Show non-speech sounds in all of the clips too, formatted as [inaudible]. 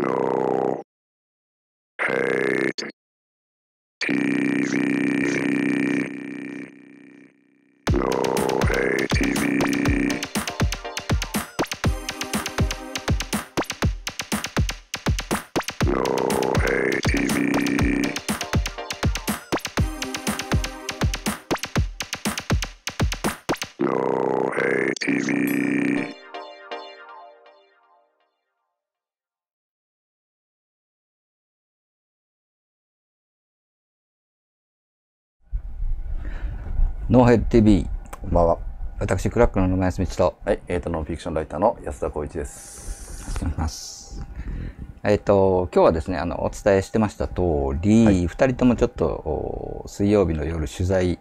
No hate TV. No hate TV. ノーヘッド TV こんばんは。私クラックの野間康道と。はい、えーと、ノンフィクションライターの安田光一です。お願いします。えっ、と今日はですねあのお伝えしてました通り、二人ともちょっとお水曜日の夜取材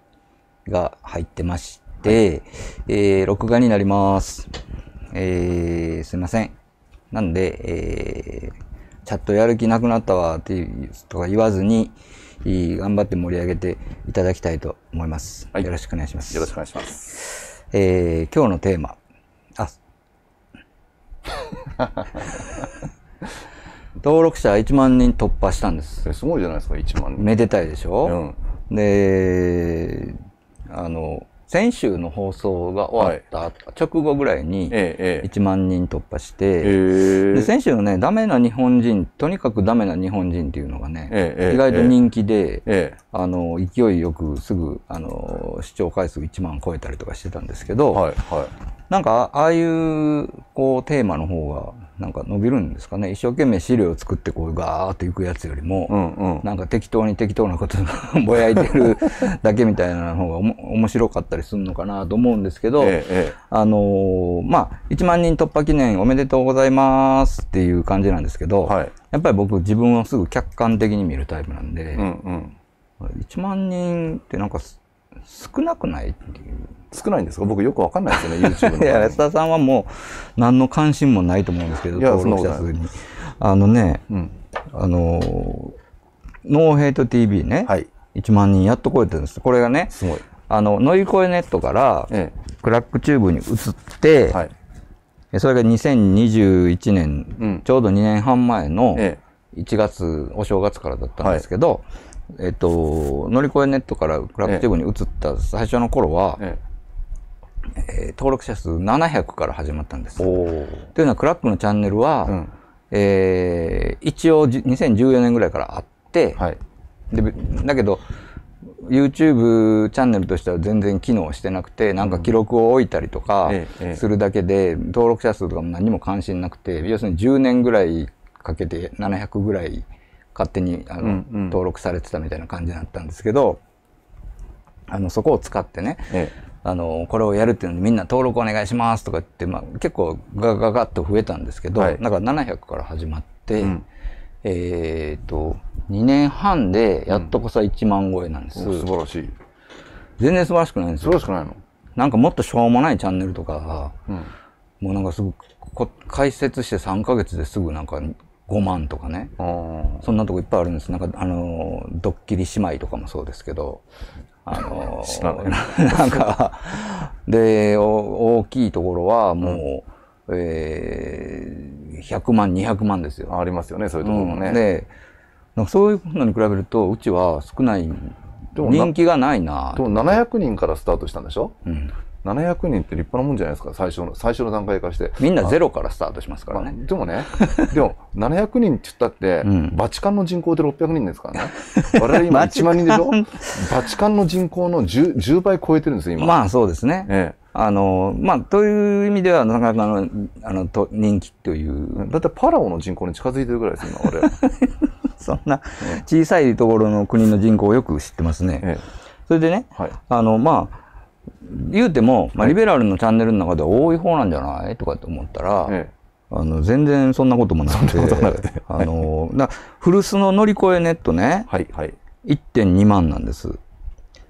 が入ってまして、えー録画になります。えーすいません。なんで、えーチャットやる気なくなったわっていうとか言わずにいい頑張って盛り上げていただきたいと思います、はいよろしくお願いしますよろしくお願いします。えー今日のテーマ。あ、[laughs] 登録者1万人突破したんです。すごいじゃないですか、1万人。めでたいでしょ、うん。で、あの、先週の放送が終わった直後ぐらいにええ、え1万人突破して、え。えでえ。先週のね、ダメな日本人、とにかくダメな日本人っていうのがね、意外と人気で、えあの、勢いよくすぐ、あの、視聴回数1万超えたりとかしてたんですけど、え。はい、はなんか、ああいう、こう、テーマの方が、なんか伸びるんですかね。一生懸命資料を作って、こう、ガーっていくやつよりも、い。うん、うん。なんか適当に適当なことを [laughs] ぼやいてるだけみたいな方がおも面白かったりするのかなと思うんですけど、ええ、あのーまあ、1万人突破記念おめでとうございますっていう感じなんですけど、はい。やっぱり僕自分をすぐ客観的に見るタイプなんで、うん、うん。1万人ってなんかす少なくないっていう。少ないんですか？僕よくわかんないですよね、YouTube の。[laughs] いや、安田さんはもう何の関心もないと思うんですけど、登録者数に。あのね、うん。あのー、ノーヘイト TV ね、はい。1万人やっと超えてるんです。これがね、すごい。あの、乗り越えネットから、えクラックチューブに移って、え。はい。それが2021年、うんちょうど2年半前のえ1月、お正月からだったんですけど、えっと、乗り越えネットからクラックチューブに移った最初の頃は、え。ええー登録者数700から始まったんです。というのは、クラックのチャンネルは、うん。えー一応じ2014年ぐらいからあって、はい。でだけど YouTube チャンネルとしては全然機能してなくてなんか記録を置いたりとかするだけで登録者数とかも何も関心なくて要するに10年ぐらいかけて700ぐらい勝手にあの、うんうん。登録されてたみたいな感じだったんですけどあのそこを使ってねえあのこれをやるっていうのでみんな登録お願いしますとか言って、まあ、結構ガガガッと増えたんですけど、はい。だから700から始まって、うん。えっ、と2年半でやっとこそ1万超えなんです、え。素晴らしい。全然素晴らしくないんですよ。素晴らしくないの？なんかもっとしょうもないチャンネルとかうん。もうなんかすぐこ開設して3ヶ月ですぐなんか5万とかね。そんなとこいっぱいあるんです。なんかあのドッキリ姉妹とかもそうですけど。あの [laughs] なんかでお大きいところはもう、えー100万200万ですよ。ありますよね、そういうところもね。うん。でなんかそういうのに比べるとうちは少ない。人気がないなでも700人からスタートしたんでしょ？うん700人って立派なもんじゃないですか最初の最初の段階からして。みんなゼロからスタートしますからまあね。でもね [laughs] でも700人って言ったって、うん。バチカンの人口で600人ですからね。[laughs] 我々今1万人でしょ？バチカン。の人口の 10, 10倍超えてるんですよ今、まあそうですね。えあの、まあ、という意味では、なかなかの、あの、と人気という、えだってパラオの人口に近づいてるぐらいです今我々、[laughs] そんな小さいところの国の人口をよく知ってますね。え。それでね、はい。あの、まあ、言うても、まあ、はい。リベラルのチャンネルの中では多い方なんじゃない？とかって思ったら、えあの、全然そんなこともなくて、[laughs] あの、な古巣の乗り越えネットね、はいはい。1.2万なんです。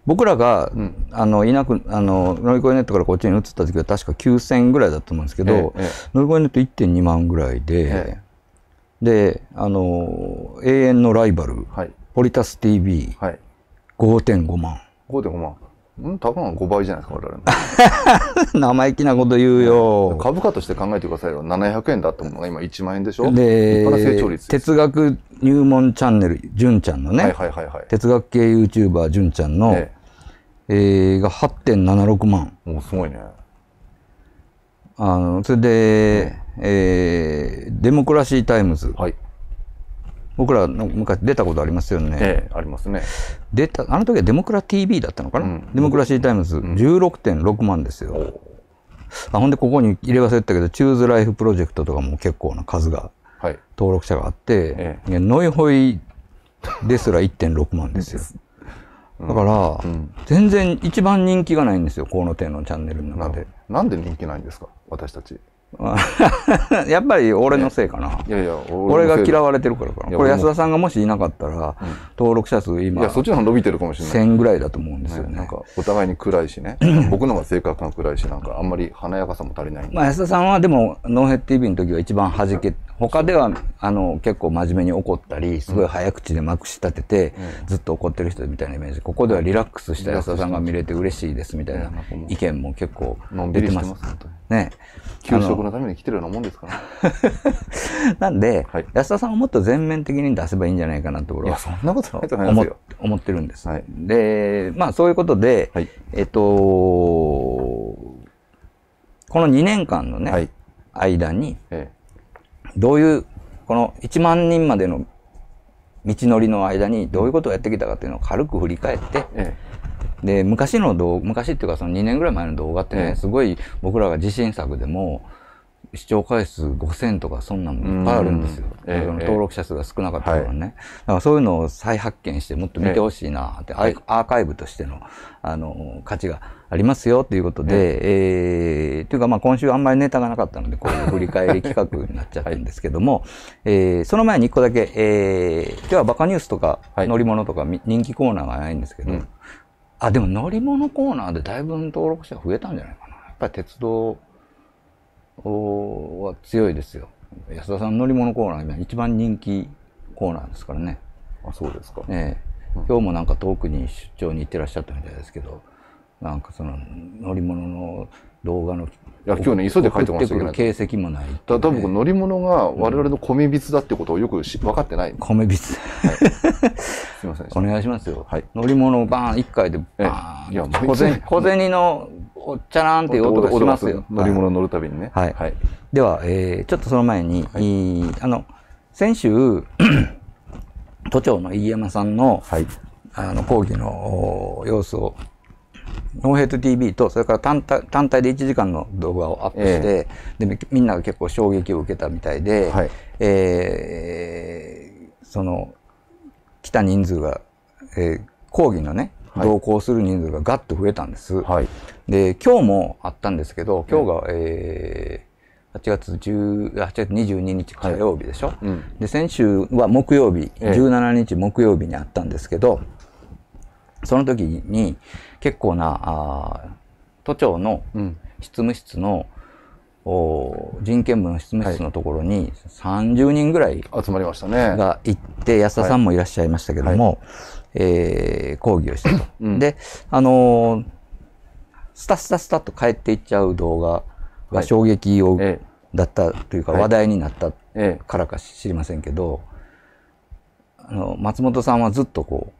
僕らが、うん。あの、いなく、あの、乗り越えネットからこっちに移った時は確か9000ぐらいだと思うんですけど、えええ乗り越えネット1.2万ぐらいで、えで、あの、永遠のライバル、はい。ポリタス TV5.5 はい。万。5.5万うん、多分5倍じゃないですか、我々の。[laughs] 生意気なこと言うよ。株価として考えてくださいよ。700円だったものが今1万円でしょ？で。哲学入門チャンネル、純ちゃんのね、はいはいはいはい。哲学系 YouTuber 純ちゃんの、ええーが8.76万。え、もうすごいね。あの、それで、えーデモクラシータイムズ。はい。僕らの昔出たことありますよね。ええ、ありますね。出た、あの時はデモクラ TV だったのかな、うんデモクラシータイムズ16.6万ですよ。あほんでここに入れ忘れてたけど、チューズライフプロジェクトとかも結構な数がはい。登録者があって、えいやノイホイですら1.6万ですよ。だから、うん。全然一番人気がないんですよ、この手のチャンネルの中で。なんで人気ないんですか？私たち。[laughs] やっぱり俺のせいかな。いやいや、俺が嫌わわれてるからかな。これ安田さんがもしいなかったら、登録者数今いや、そっちの方が伸びてるかもしれない。1000ぐらいだと思うんですよね。ねなんか、お互いに暗いしね。[laughs] 僕の方が性格が暗いし、なんか、あんまり華やかさも足りない。まあ、安田さんはでも、ノーヘッド TV の時は一番弾け、他では、あの、結構真面目に怒ったり、すごい早口でまくし立てて、ずっと怒ってる人みたいなイメージ。ここではリラックスした安田さんが見れて嬉しいですみたいな意見も結構出てます。ね。給食のために来てるようなもんですから。[laughs] なんで、はい安田さんをもっと全面的に出せばいいんじゃないかなって俺はいや、そんなことないと思いますよ。思ってるんです。はいで、まあそういうことで、はいえっと、この2年間のね、はい。間に、えどういう、この1万人までの道のりの間にどういうことをやってきたかっていうのを軽く振り返って、え。えで、昔の動画、昔っていうかその2年ぐらい前の動画ってね、ええ。すごい僕らが自信作でも、視聴回数5000とかそんなのもいっぱいあるんですよ。うん。え登録者数が少なかったからね。だからそういうのを再発見してもっと見てほしいなって、アイアーカイブとしての、あの、価値がありますよっていうことで、えー、っていうかまあ今週あんまりネタがなかったので、こういう振り返り企画になっちゃったんですけども、えーその前に一個だけ、えー今日はバカニュースとかはい。乗り物とかみ人気コーナーがないんですけど、うんあ、でも乗り物コーナーでだいぶ登録者増えたんじゃないかな。やっぱり鉄道おは強いですよ。安田さん乗り物コーナー今一番人気コーナーですからね。あ、そうですか。ええ今日もなんか遠くに出張に行ってらっしゃったみたいですけど、なんかその乗り物の動画の。いや今日ね急いで帰ってこなきゃいけない形跡もないっていうね、た多分僕乗り物が我々の米びつだってことをよくし分かってない。米びつ。すいませんおた。願いしますよ。はい乗り物バーン、一回でバえーン。小銭小銭のおっちゃらんっていう音がしますよ。乗り物乗るたびにね。はいはい。では、えーちょっとその前に、あの、先週、[clears throat] 都庁の飯山さんの、はい。あの、講義のお様子を、ノーヘッド TV と、それから単体単体で1時間の動画をアップして、で、みみんなが結構衝撃を受けたみたいで、はいえーその、来た人数が、えー講義のね、はい同行する人数がガッと増えたんです。はい。で、今日もあったんですけど、今日が、えー、8月10、8月22日火曜日でしょ、うん。で、先週は木曜日、ええ17日木曜日にあったんですけど、その時に結構な、あー都庁のうん。執務室の、お人権部の執務室のところに30人ぐらい集まりましたね。が行って、安田さんもいらっしゃいましたけども、えー講義をしたと。うんで、あのースタスタスタと帰っていっちゃう動画が衝撃を、えだったというかはい話題になった。からか知りませんけど、あの、松本さんはずっとこう、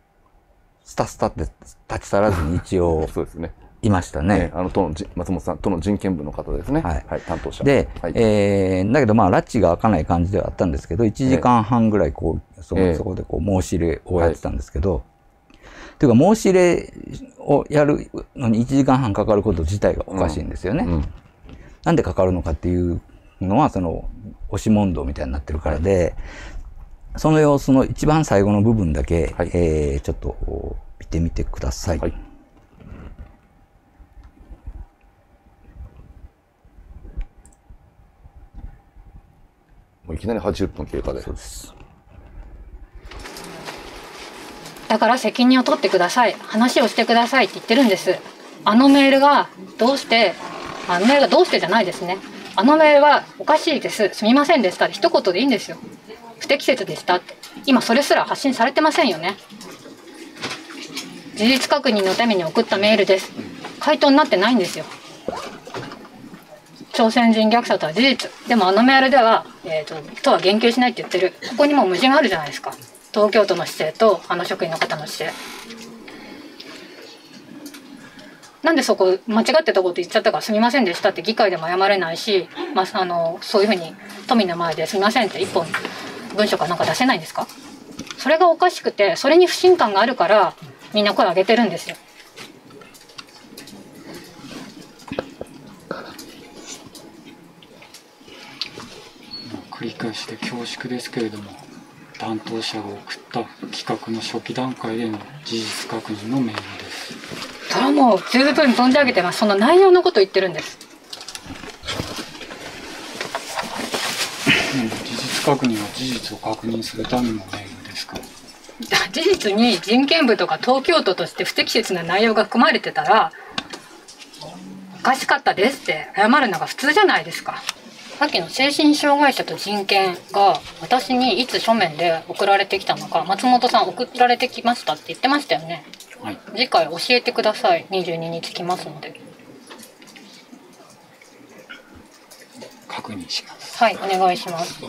スタスタって立ち去らずに一応 [laughs] そうですね。いましたね。ね、あの、都のじ、松本さん、都の人権部の方ですね。はい担当者。で、はい。えーだけどまあ、拉致が開かない感じではあったんですけど、1時間半ぐらいこう、そええそこでこう申し入れをやってたんですけど、というか申し入れをやるのに1時間半かかること自体がおかしいんですよね。うん。なんでかかるのかっていうのは、その、押し問答みたいになってるからで、その様子の一番最後の部分だけ、はい。えーちょっと見てみてください。はい。もういきなり80分経過で。そうです。だから責任を取ってください。話をしてくださいって言ってるんです。あのメールがどうしてあのメールがどうしてじゃないですね。あのメールはおかしいです。すみませんでした。一言でいいんですよ不適切でした。って今それすら発信されてませんよね。事実確認のために送ったメールです。回答になってないんですよ。朝鮮人虐殺は事実。でもあのメールでは、えーと、都は言及しないって言ってる。ここにも矛盾があるじゃないですか。東京都の姿勢とあの職員の方の姿勢。なんでそこ間違ってたこと言っちゃったからすみませんでしたって議会でも謝れないし、まあ、あのそういうふうに都民の前ですみませんって一本文書かなんか出せないんですか？それがおかしくてそれに不信感があるからみんな声上げてるんですよ。繰り返して恐縮ですけれども担当者が送った企画の初期段階での事実確認のメールです。それはもう十分存じ上げてます。その内容のことを言ってるんですうん事実確認は事実を確認するためのメールですか？[laughs] 事実に人権部とか東京都として不適切な内容が含まれてたらおかしかったですって謝るのが普通じゃないですか。さっきの精神障害者と人権が私にいつ書面で送られてきたのか松本さん送られてきましたって言ってましたよね。はい。次回教えてください。22日来ますので。確認します。はいお願いします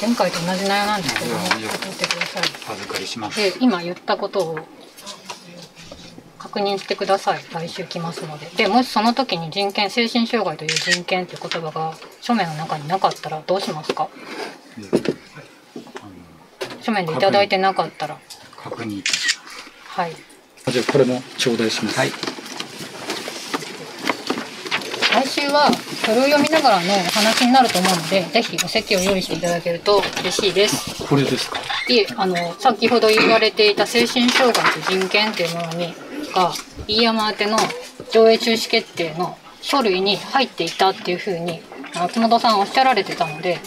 前回と同じ内容なんですけどもいやいや送ってください。お預かりしますで今言ったことを確認してください。来週来ますので。でもしその時に人権精神障害という人権っていう言葉が書面の中になかったらどうしますか？書面でいただいてなかったら。確認。いたしますはい。あじゃあこれも頂戴します。はい来週はそれを読みながらのお話になると思うのでぜひお席を用意していただけると嬉しいです。これですか？いえあの先ほど言われていた精神障害と人権っていうものにが飯山宛ての上映中止決定の書類に入っていたっていうふうに松本さんおっしゃられてたので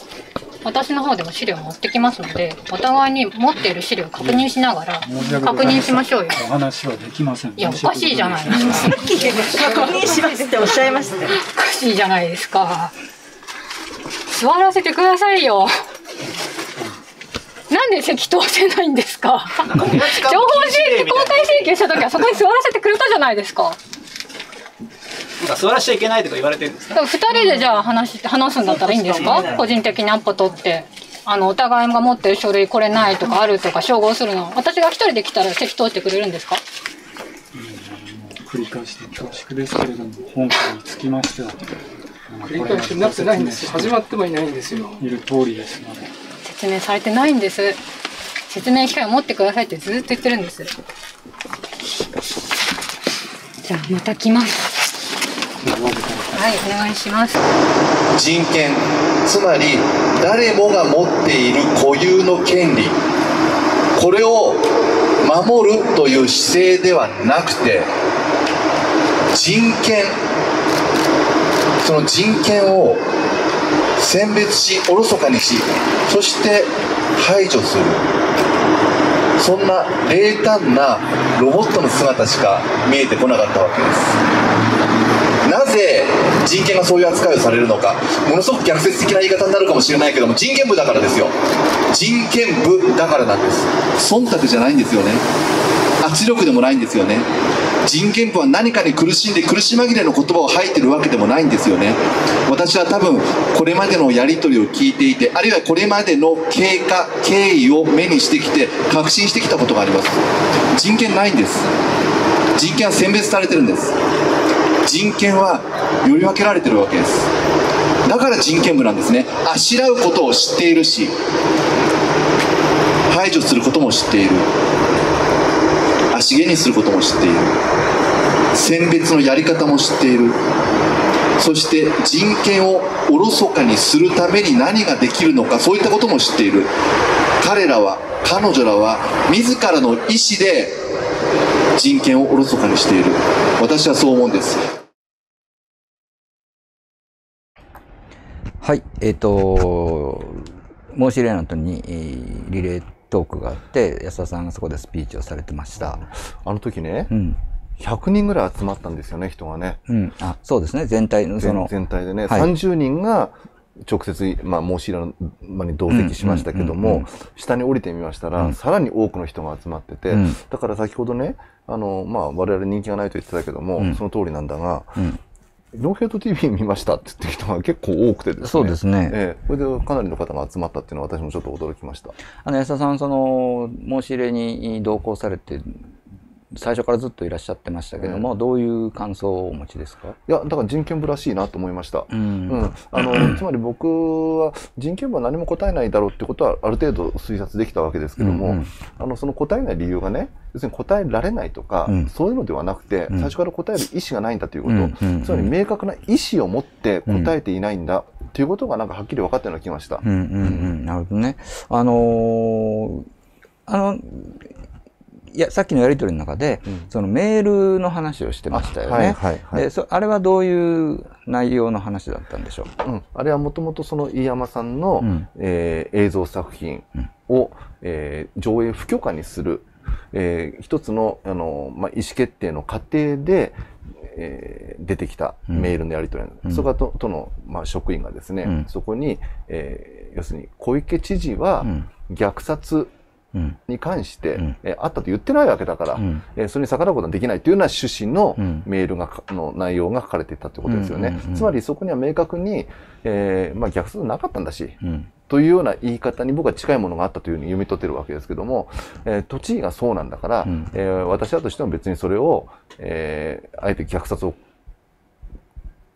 私の方でも資料持ってきますのでお互いに持っている資料を確認しながら確認しましょうよ。お話はできません。いやおかしいじゃない。ですかさっき確認しますっておっしゃいましたよ。おかしいじゃないですか。座らせてくださいよ。なんで席通せないんですか？情報収益公開請求した時はそこに座らせてくれたじゃないですかか座らしちゃいけないとか言われてるんですか？二人でじゃあ話し話すんだったらいいんですか？個人的にアポ取ってあのお互いが持ってる書類これないとかあるとか照合するの。私が一人で来たら席通してくれるんですか？繰り返して恐縮ですけれども本件につきましては繰り返しになってないんですよ。始まってもいないんですよ。いる通りですので。説明されてないんです。説明機会を持ってくださいってずっと言ってるんです。じゃあまた来ますはいお願いします。人権つまり誰もが持っている固有の権利。これを守るという姿勢ではなくて人権。その人権を選別しおろそかにしそして排除する。そんな冷淡なロボットの姿しか見えてこなかったわけです。なぜ人権がそういう扱いをされるのかものすごく逆説的な言い方になるかもしれないけども人権部だからですよ。人権部だからなんです。忖度じゃないんですよね。圧力でもないんですよね。人権部は何かに苦しんで苦し紛れの言葉を吐いてるわけでもないんですよね。私は多分これまでのやり取りを聞いていてあるいはこれまでの経過経緯を目にしてきて確信してきたことがあります。人権ないんです。人権は選別されてるんです。人権はより分けられてるわけです。だから人権部なんですね。あしらうことを知っているし排除することも知っている。足毛にすることも知っている。選別のやり方も知っている。そして人権をおろそかにするために何ができるのかそういったことも知っている。彼らは彼女らは自らの意思で人権をおろそかにしている。私はそう思うんです。はい、えっ、と、申し入れの後に、えーリレートークがあって、安田さんがそこでスピーチをされてました。あの時ねう、ん。100人ぐらい集まったんですよね、人がね。うん。あ、そうですね。全体の、そ全の、全体でね、はい30人が直接、まあ、申し入れの場に同席しましたけども、下に降りてみましたら、うんさらに多くの人が集まってて、うんだから先ほどね、あの、まあ、我々人気がないと言ってたけども、うんその通りなんだが、うんノーヘイト TV 見ましたって言ってる人が結構多くてですね。そうですねええそれでかなりの方が集まったっていうのは私もちょっと驚きました。あの安田さん、その申し入れに同行されて、最初からずっといらっしゃってましたけども、どういう感想をお持ちですか？いや、だから人権部らしいなと思いました。うん。うん、あの [clears throat] つまり僕は人権部は何も答えないだろうってことはある程度推察できたわけですけども、うんうん。あのその答えない理由がね要するに答えられないとか、うん。そういうのではなくて、うん。最初から答える意思がないんだということ、つまり明確な意思を持って答えていないんだということがなんかはっきり分かったような気がした。うんうんうん、なるほどね。あのーあの、いや、さっきのやりとりの中で、うん。そのメールの話をしてましたよね。はいはいはい。あれはどういう内容の話だったんでしょう？ん、あれはもともとその飯山さんの、うん。えー映像作品を、えー上映不許可にする、えー一つのあの、まあ、意思決定の過程で、えー出てきたメールのやり取りうん。そこがととの、まあ、職員がですね、うん。そこに、えー要するに小池知事はうん。虐殺うん。に関して、うん。えーあったと言ってないわけだから、うん。えーそれに逆らうことはできないというような趣旨のうん。メールがか、の内容が書かれていたということですよね。うんうんうんつまりそこには明確に、えーまあ、虐殺はなかったんだし、うん。というような言い方に僕は近いものがあったというふうに読み取ってるわけですけども、えー都知事がそうなんだから、うん。えー私だとしても別にそれを、えーあえて虐殺を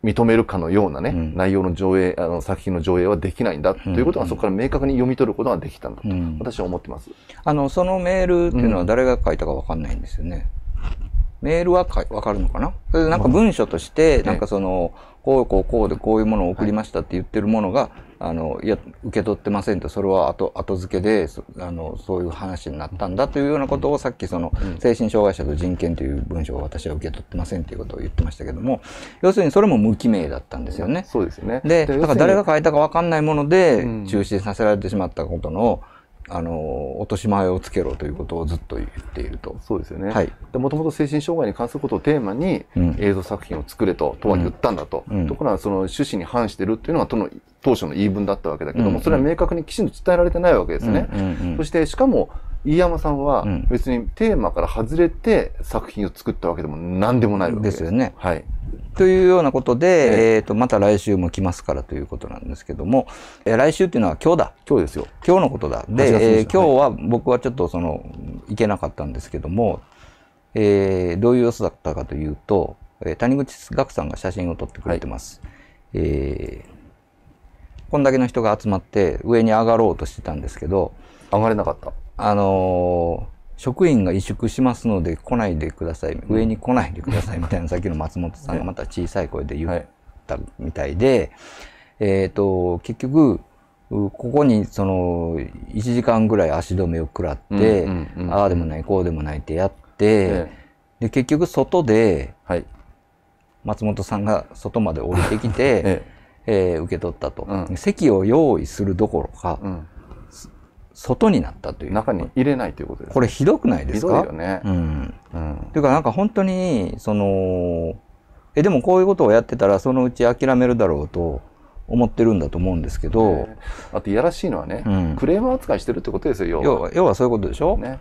認めるかのようなね、うん。内容の上映、あの作品の上映はできないんだということがそこから明確に読み取ることができたんだと、うん。私は思ってます。あの、そのメールっていうのはうん。誰が書いたかわかんないんですよね。メールはかわかるのかな？それでなんか文書として、なんかその、こうこうこうでこういうものを送りましたって言ってるものが、あの、いや、受け取ってませんと、それは後、後付けで、そあの、そういう話になったんだというようなことをさっきその、うん精神障害者と人権という文章を私は受け取ってませんということを言ってましたけども、要するにそれも無記名だったんですよね。そうですよね。で、だから誰が書いたか分かんないものでうん中止させられてしまったことの、あの、落とし前をつけろということをずっと言っていると。そうですよね。はい。で、もともと精神障害に関することをテーマにうん。映像作品を作れと、とは言ったんだと。うん。ところが、その趣旨に反してるっていうのが都の当初の言い分だったわけだけども、うん。それは明確にきちんと伝えられてないわけですね。うん。うん。うん。そして、しかも、飯山さんはうん別にテーマから外れて作品を作ったわけでも何でもないわけですよね。はい。というようなことで、ええっ、と、また来週も来ますからということなんですけども、えー来週っていうのは今日だ。今日ですよ。今日のことだ。8で、月えー20今日は僕はちょっとその、行けなかったんですけども、えーどういう様子だったかというと、えー谷口岳さんが写真を撮ってくれてます。えーこんだけの人が集まって上に上がろうとしてたんですけど、上がれなかった。あのー職員が萎縮しますので来ないでください、上に来ないでくださいみたいな [laughs] さっきの松本さんがまた小さい声で言ったみたいで、えっ、と、結局、うここにその1時間ぐらい足止めを食らって、うんうんうんああでもない、こうでもないってやって、えで結局外ではい。松本さんが外まで降りてきて、[laughs] ええ。ー受け取ったと、うん。席を用意するどころか、えうん。外になったという。中に入れないということです。これひどくないですか？ひどいよねうん。うん。というかなんか本当に、その、え、でもこういうことをやってたらそのうち諦めるだろうと思ってるんだと思うんですけど、あと、いやらしいのはね、うんクレーム扱いしてるってことですよ、要は、要はそういうことでしょ、ね。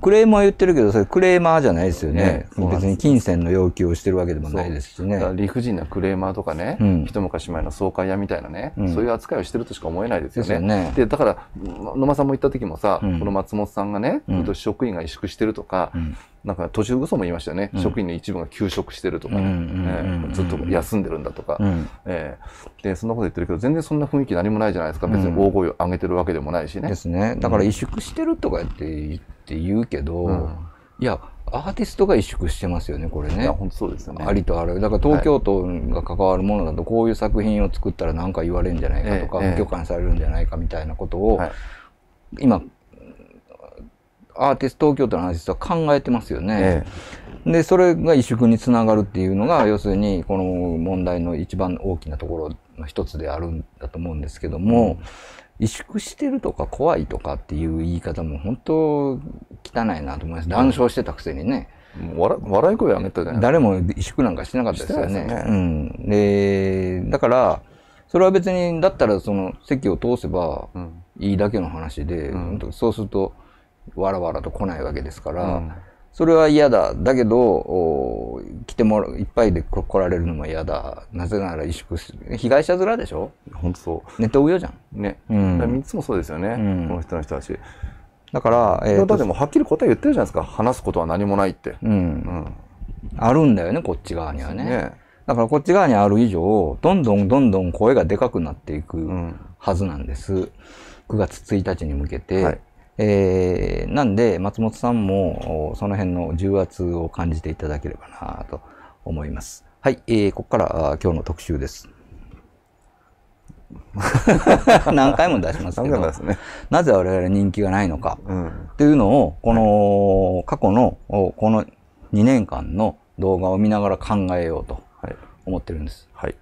クレームは言ってるけど、それクレーマーじゃないですよね。ね。別に金銭の要求をしてるわけでもないですしね。理不尽なクレーマーとかね、うん。一昔前の総会屋みたいなね、うん。そういう扱いをしてるとしか思えないですよね。でね。でだから、野間さんも言った時もさ、うん。この松本さんがね、うん。職員が萎縮してるとか、うん。なんか途中嘘も言いましたよね、うん職員の一部が休職してるとかずっと休んでるんだとか、うん。ええで、そんなこと言ってるけど、全然そんな雰囲気何もないじゃないですか。別に大声を上げてるわけでもないしね。ですね。だから萎縮してるとかって言って言うけど、うんいや、アーティストが萎縮してますよね、これね。いや、本当そうですよね。ありとある。だから東京都が関わるものだと、こういう作品を作ったら何か言われるんじゃないかとか、ええ無許可にされるんじゃないかみたいなことを、はい今、アーティスト、東京都のアーティストは考えてますよね。で、それが萎縮につながるっていうのが、要するに、この問題の一番大きなところの一つであるんだと思うんですけども、萎縮してるとか怖いとかっていう言い方も本当汚いなと思います。談笑してたくせにね。笑笑い声上げたじゃない誰も萎縮なんかしてなかったですよね。ねうん。で、だから、それは別に、だったらその席を通せばうんいいだけの話で、うんそうすると、わらわらと来ないわけですから、うんそれは嫌だ。だけど、お来てもらう、いっぱいで来来られるのも嫌だ。なぜなら萎縮する。被害者面でしょ？本当そう。ネット上じゃん。ね。うん3つもそうですよね。うんこの人の人たち。だから、ええーとだってもうはっきり答え言ってるじゃないですか。話すことは何もないって。うん。うん。あるんだよね、こっち側にはね。ね。だからこっち側にある以上、どんどんどんどん声がでかくなっていくうん。はずなんです。9月1日に向けて。はいえーなんで、松本さんも、おその辺の重圧を感じていただければなと思います。はい、えーここからあ今日の特集です。[laughs] 何回も出しますけどね。なぜ我々人気がないのかうん。っていうのを、この過去の、おこの2年間の動画を見ながら考えようとはい。思ってるんです。はい。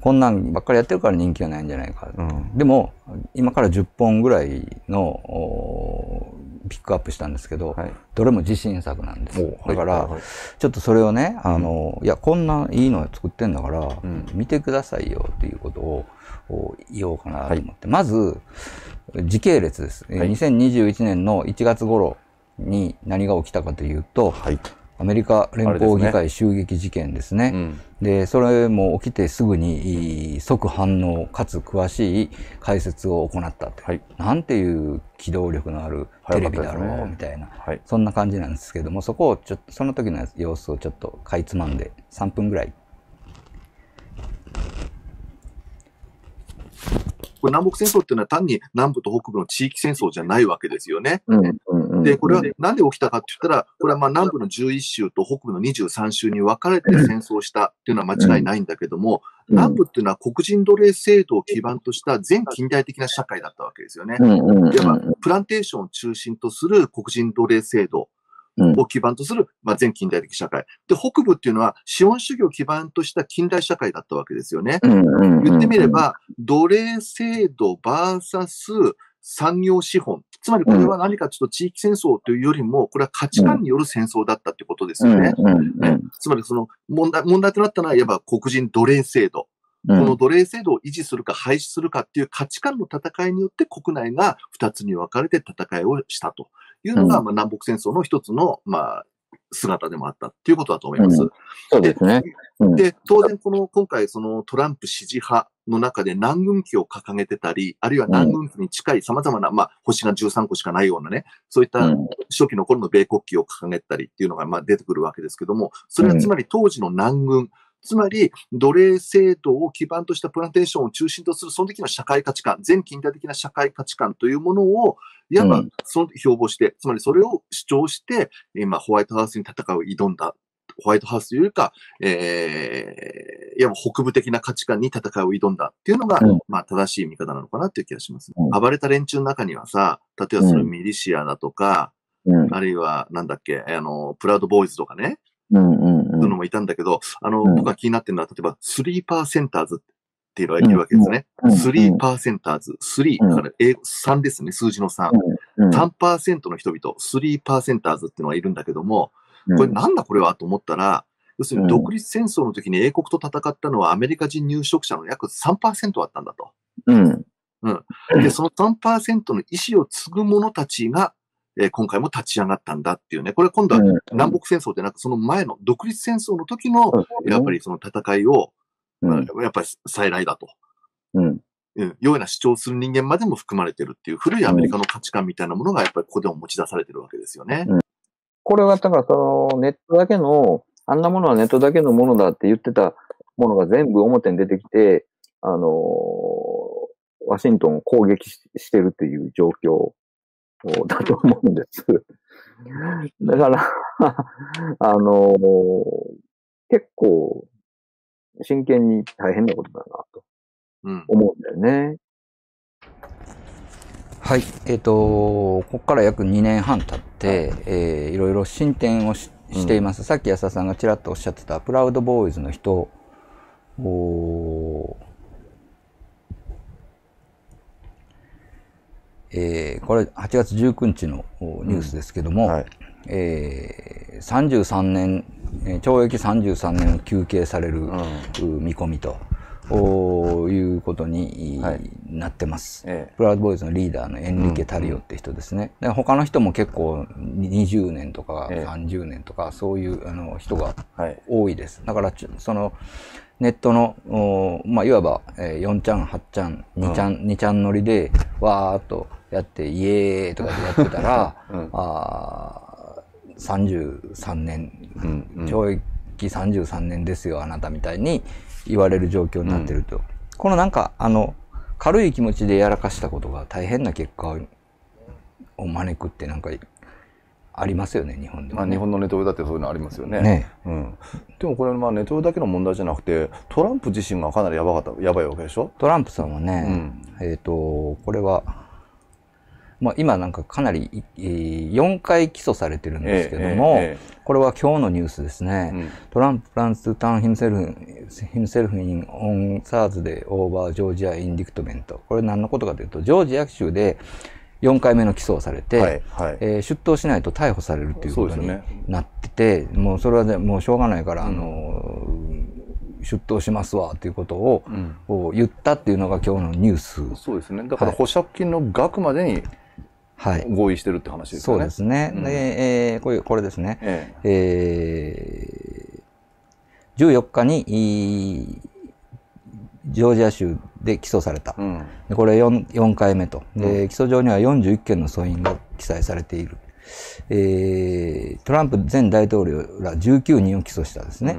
こんなんばっかりやってるから人気がないんじゃないか。うん。でも、今から10本ぐらいのおピックアップしたんですけど、はい。どれも自信作なんです。おだから、はいはいちょっとそれをね、あの、いや、こんないいの作ってんだから、ん見てくださいよっていうことをお言おうかなと思って。まず、時系列です。えーはい2021年の1月頃に何が起きたかというと、はい。アメリカ連邦議会襲撃事件ですね。うん。で、それも起きてすぐに即反応かつ詳しい解説を行ったと。はい。なんていう機動力のあるテレビだろう、みたいな。はい。そんな感じなんですけども、そこをちょっと、その時の様子をちょっとかいつまんで、3分ぐらい。これ南北戦争っていうのは単に南部と北部の地域戦争じゃないわけですよね。で、これはなんで起きたかって言ったら、これはまあ南部の11州と北部の23州に分かれて戦争したっていうのは間違いないんだけども、南部っていうのは黒人奴隷制度を基盤とした全近代的な社会だったわけですよね。いわばプランテーションを中心とする黒人奴隷制度うんを基盤とする、まあ、全近代的社会。で、北部っていうのは資本主義を基盤とした近代社会だったわけですよね。うん。言ってみれば、奴隷制度 VS 産業資本。つまりこれは何かちょっと地域戦争というよりも、これは価値観による戦争だったってことですよね。つまりその問題、問題となったのは、いわば黒人奴隷制度。この奴隷制度を維持するか廃止するかっていう価値観の戦いによって国内が二つに分かれて戦いをしたというのが、うん。まあ、南北戦争の一つの、まあ、姿でもあったっていうことだと思います。うん。そうですね。うん。で、当然この今回そのトランプ支持派の中で南軍旗を掲げてたり、あるいは南軍旗に近い様々な、まあ星が13個しかないようなね、そういったうん。初期の頃の米国旗を掲げてたりっていうのがまあ出てくるわけですけども、それはつまり当時の南軍、つまり奴隷制度を基盤としたプランテーションを中心とするその時の社会価値観、全近代的な社会価値観というものを、いわばうんその標榜して、つまりそれを主張して、今ホワイトハウスに戦いを挑んだホワイトハウスというか、えー、いわば北部的な価値観に戦いを挑んだっていうのが、うんまあ正しい見方なのかなっていう気がします。うん暴れた連中の中にはさ、例えばそのミリシアだとか、うん。あるいはなんだっけ、あの、プラウドボーイズとかね、うん。うん。そういうのもいたんだけど、あの、うん僕が気になってるのは、例えば、スリーパーセンターズっていうのがいるわけですね。うんうんスリーパーセンターズ。スリー、だから英語3ですね、数字の3。うん。3%の人々、スリーパーセンターズっていうのがいるんだけども、これなんだこれはと思ったら、要するに独立戦争の時に英国と戦ったのはアメリカ人入植者の約3%あったんだと。うん。で、その3%の意思を継ぐ者たちが、えー今回も立ち上がったんだっていうね。これ今度は南北戦争でなく、その前の独立戦争の時の、やっぱりその戦いを、うん。やっぱり再来だと。うん。うん、ような主張する人間までも含まれてるっていう古いアメリカの価値観みたいなものがやっぱりここでも持ち出されてるわけですよね。これは、だから、その、ネットだけの、あんなものはネットだけのものだって言ってたものが全部表に出てきて、あのーワシントンを攻撃ししてるっていう状況だと思うんです。だから、[laughs] あのー結構、真剣に大変なことだなとうん。思うんだよね。はい。えっ、と、ここから約2年半経って、えーいろいろ進展をししています。さっき安田さんがちらっとおっしゃってた、プラウドボーイズの人おえーこれ8月19日のおニュースですけども、はい。えー33年、えー懲役33年を求刑される、うん。う見込みとおいうことになってます。えプラウドボーイズのリーダーのエンリケ・タリオって人ですね。で他の人も結構20年とか30年とかそういうあの人が多いです。だからそのネットの、おまあ、いわば、えー、4ちゃん、8ちゃん、2ちゃん、2ちゃん乗りで、わーっとやって、イエーイとかでやってたら、[laughs] あー33年、懲役33年ですよ、あなたみたいに言われる状況になってると。このなんか、あの、軽い気持ちでやらかしたことが大変な結果を招くってなんか、ありますよね、日本でも、ね。まあ、日本のネトウヨだってそういうのありますよね。ねうん。でもこれ、まあ、ネトウヨだけの問題じゃなくて、トランプ自身がかなりやばかった、やばいわけでしょ？トランプさんはね、えっ、と、これは、まあ、今なんかかなり、えー、4回起訴されてるんですけども、えええこれは今日のニュースですね。トランプ plans to turn himself, himself in on Thursday over Georgia indictment. これ何のことかというと、ジョージア州で4回目の起訴をされて、はいはいえー出頭しないと逮捕されるということになってて、もうそれはね、もうしょうがないから、あの、出頭しますわということを、を言ったっていうのが今日のニュース。そうですね。だから保釈金の額までにはい合意してるって話ですよね。そうですね。うんで、えーこれこれですね。ええー14日に、いいジョージア州で起訴された。でこれ 4, 4回目と。で、起訴状には41件の訴因が記載されている。えートランプ前大統領ら19人を起訴したですね。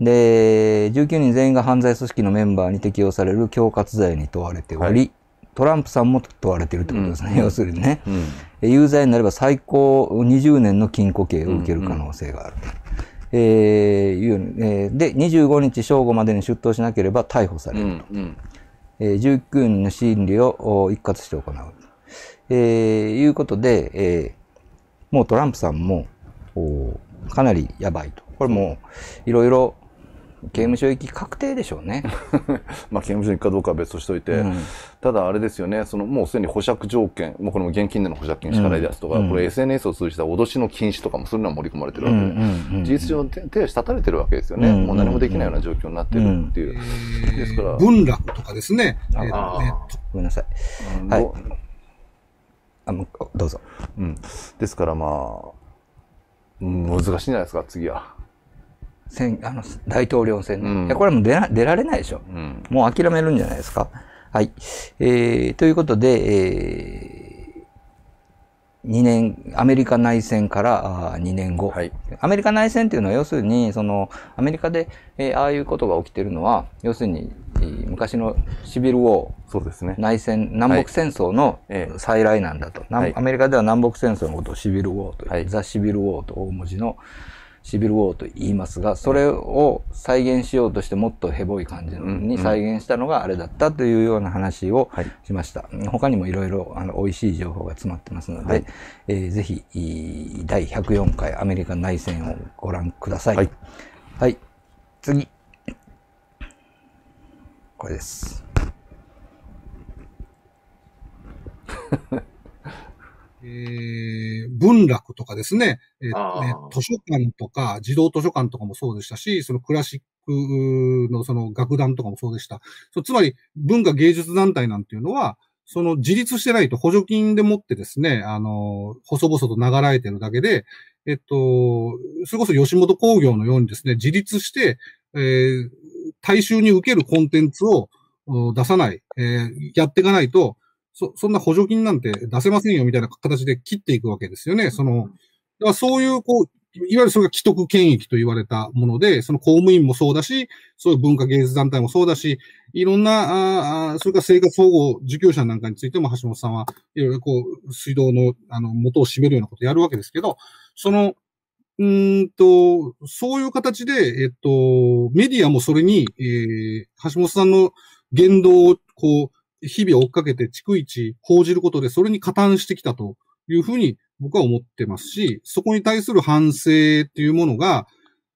で、19人全員が犯罪組織のメンバーに適用される恐喝罪に問われており、トランプさんも問われているということですね。要するにね、え有罪になれば最高20年の禁錮刑を受ける可能性がある。うえーで、25日正午までに出頭しなければ逮捕されると。えー19人の審理をお一括して行う。えーいうことで、えーもうトランプさんも、おかなりやばいと。これもう、いろいろ刑務所行き確定でしょうね。[laughs] まあ、刑務所に行くかどうかは別としておいて、うんただあれですよね、そのもうすでに保釈条件、もうこれも現金での保釈金支払いですとか、うんこれ SNS を通じた脅しの禁止とかもそういうのは盛り込まれてるわけで、うんうんうん事実上手手足立たれてるわけですよね、うんもう何もできないような状況になってるっていう。ですから、文楽とかですね。あえーごめんなさい。うんはいど。あもうどうぞ。うん。ですからまあ、うん難しいんじゃないですか、次は。選あの大統領選ね、うん。いやこれもう出な出られないでしょ、うん。もう諦めるんじゃないですか。はい。えー、ということで、えー、2年、アメリカ内戦からあ2年後、アメリカ内戦っていうのは要するに、その、アメリカで、えーああいうことが起きてるのは、要するに、えー昔のシビルウォー、そうですね。内戦、南北戦争の再来なんだと、南はい。アメリカでは南北戦争のことをシビルウォーと、ザ・シビルウォーと大文字のシビルウォーと言いますが、それを再現しようとしてもっとヘボい感じのに再現したのがあれだったというような話をしました。他にもいろいろ美味しい情報が詰まってますので、はいえーぜひい第104回アメリカ内戦をご覧ください。はい。次。これです。[laughs] えー文楽とかですね、えー図書館とか、児童図書館とかもそうでしたし、そのクラシックのその楽団とかもそうでした。そうつまり文化芸術団体なんていうのは、その自立してないと補助金でもってですね、あの、細々と流られてるだけで、えっと、それこそ吉本工業のようにですね、自立して、えー大衆に受けるコンテンツをうん出さない、えーやっていかないと、そ、そんな補助金なんて出せませんよみたいな形で切っていくわけですよね。その、だからそういう、こう、いわゆるそれが既得権益と言われたもので、その公務員もそうだし、そういう文化芸術団体もそうだし、いろんな、あそれから生活保護受給者なんかについても橋本さんはいろいろこう、水道の、あの、元を占めるようなことをやるわけですけど、その、うーんと、そういう形で、えっと、メディアもそれに、えー橋本さんの言動を、こう、日々追っかけて逐一報じることで、それに加担してきたというふうに僕は思ってますし、そこに対する反省っていうものが、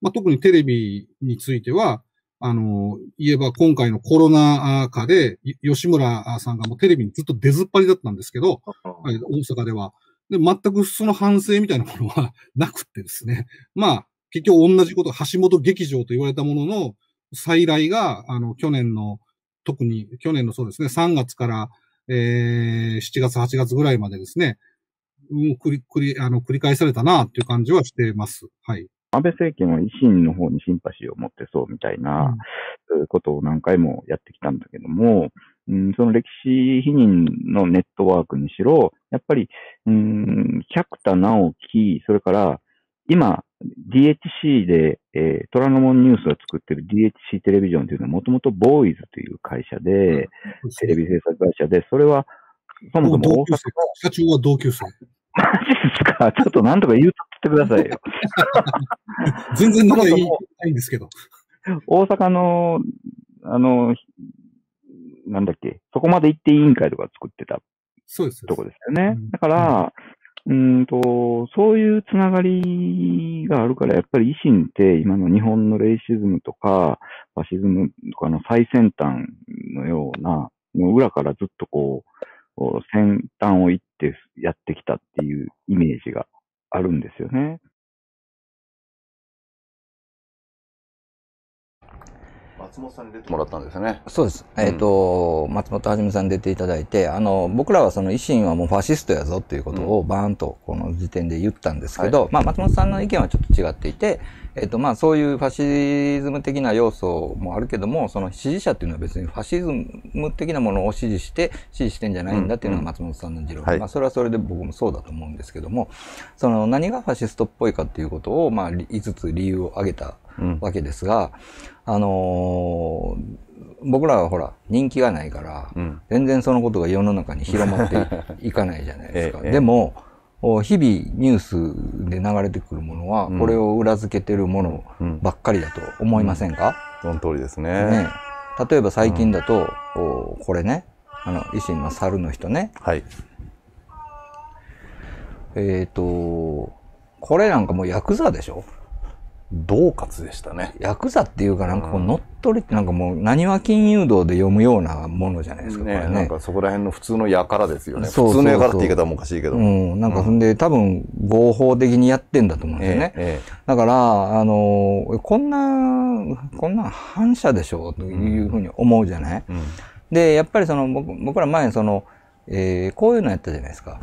まあ、特にテレビについては、あの、言えば今回のコロナ禍で、い吉村さんがもうテレビにずっと出ずっぱりだったんですけど、はい大阪では。で、全くその反省みたいなものは [laughs] なくってですね。まあ、結局同じこと、橋本劇場と言われたものの、再来が、あの、去年の、特に、去年のそうですね、3月から、えー、7月、8月ぐらいまでですね、うん、繰り、繰り、あの、繰り返されたなっていう感じはしてます。はい。安倍政権は維新の方にシンパシーを持ってそうみたいなえーことを何回もやってきたんだけども、うん、その歴史否認のネットワークにしろ、やっぱり、うん、百田直樹、それから、今、DHC で、えー、虎ノ門ニュースを作ってる DHC テレビジョンというのはもともとボーイズという会社で、テレビ制作会社で、それは、そもそも大阪。社長は同級生。マジですか？[laughs] ちょっとなんとか言うとってくださいよ。[laughs] 全然仲いいないんですけど。大阪の、あの、なんだっけ、そこまで行って委員会とか作ってたそうです。とこですよね。だから、うんと、そういうつながりがあるから、やっぱり維新って今の日本のレイシズムとか、ファシズムとかの最先端のような、もう裏からずっと、こう先端を行ってやってきたっていうイメージがあるんですよね。松本さんに出てもらったんですよね。そうです。えっ、と、松本はじめさん出ていただいて、あの、僕らはその維新はもうファシストやぞっていうことをバーンとこの時点で言ったんですけど、まあ松本さんの意見はちょっと違っていて、えっ、とまあそういうファシズム的な要素もあるけども、その支持者っていうのは別にファシズム的なものを支持して、支持してんじゃないんだっていうのが松本さんの持論。はい。まあそれはそれで僕もそうだと思うんですけども、その何がファシストっぽいかっていうことを、まあ5つ理由を挙げたわけですが、あのー僕らはほら、人気がないから、全然そのことが世の中に広まっていいかないじゃないですか。[laughs] ええでも、お日々ニュースで流れてくるものは、うん。これを裏付けてるものばっかりだと思いませんか、その通りですね。ね。例えば最近だと、おこれね、あの、維新の猿の人ね。はい。えっ、と、これなんかもうヤクザでしょ？同活でしたね。ヤクザっていうかなんかこう乗っ取りってなんかもう何は金融道で読むようなものじゃないですか、これね、ね。なんかそこら辺の普通のやからですよね。そうそうそう普通のやからって言い方もおかしいけど。うん、なんか踏んで、多分合法的にやってんだと思うんですよね。えだから、あの、こんな、こんなん反射でしょというふうに思うじゃない、で、やっぱりその僕僕ら前その、えーこういうのやったじゃないですか。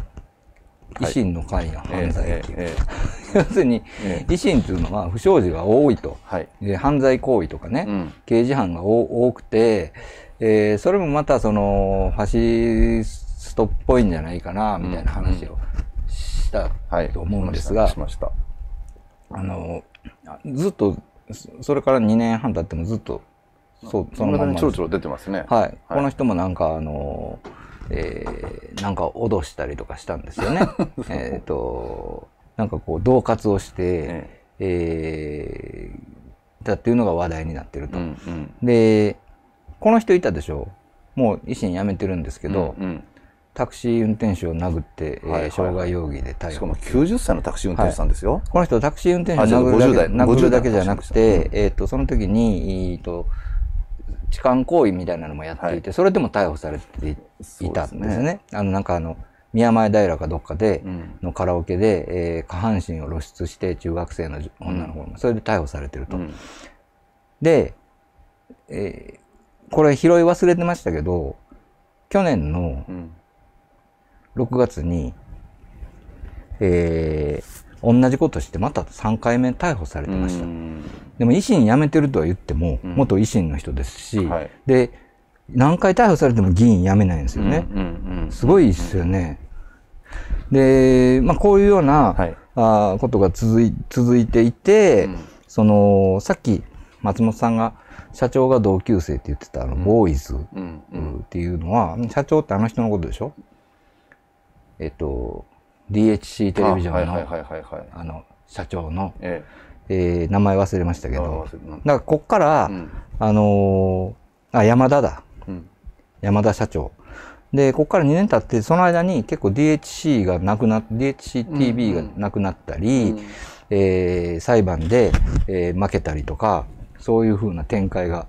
維新の会の犯罪っていう。え [laughs] 要するに、維新っていうのは不祥事が多いと。で犯罪行為とかね、刑事犯が多多くて、えーそれもまたその、ファシストっぽいんじゃないかな、みたいな話をしたと思うんですが、しました。あの、ずっと、そそれから2年半経ってもずっと、そう、そのまんまちょろちょろ出てますね。はい。この人もなんか、あの、えーなんか脅したりとかしたんですよね。[laughs] えっと、なんかこう、恫喝をして、えーだっていうのが話題になってると。で、この人いたでしょもう維新辞めてるんですけど、タクシー運転手を殴って、えーはいはい傷害容疑で逮捕。しかも90歳のタクシー運転手さんですよ。はいこの人タクシー運転手を殴るだけ50代殴るだけじゃ50なくて、えっ、と、その時に、えっ、と、痴漢行為みたいなのもやっていて、それでも逮捕されていたんですね。あの、なんかあの、宮前平かどっかで、のカラオケで、えー下半身を露出して中学生の女の子が、それで逮捕されてると。で、えーこれ拾い忘れてましたけど、去年の6月に、えー同じことしてまた3回目逮捕されてました。でも維新辞めてるとは言っても、元維新の人ですし、で、何回逮捕されても議員辞めないんですよね。すごいですよね。で、まあこういうような、あーことが続い続いていて、その、さっき松本さんが社長が同級生って言ってたあの、ボーイズっていうのは、社長ってあの人のことでしょ？えっと、DHC テレビジョンの、はいはい。あの、社長の、ええー名前忘れましたけど、だからこっから、あのーあ、山田だ。うん。山田社長。で、ここから2年経って、その間に結構 DHC がなくなっ、DHCTV がなくなったり、えー裁判で、えー負けたりとか、そういう風な展開が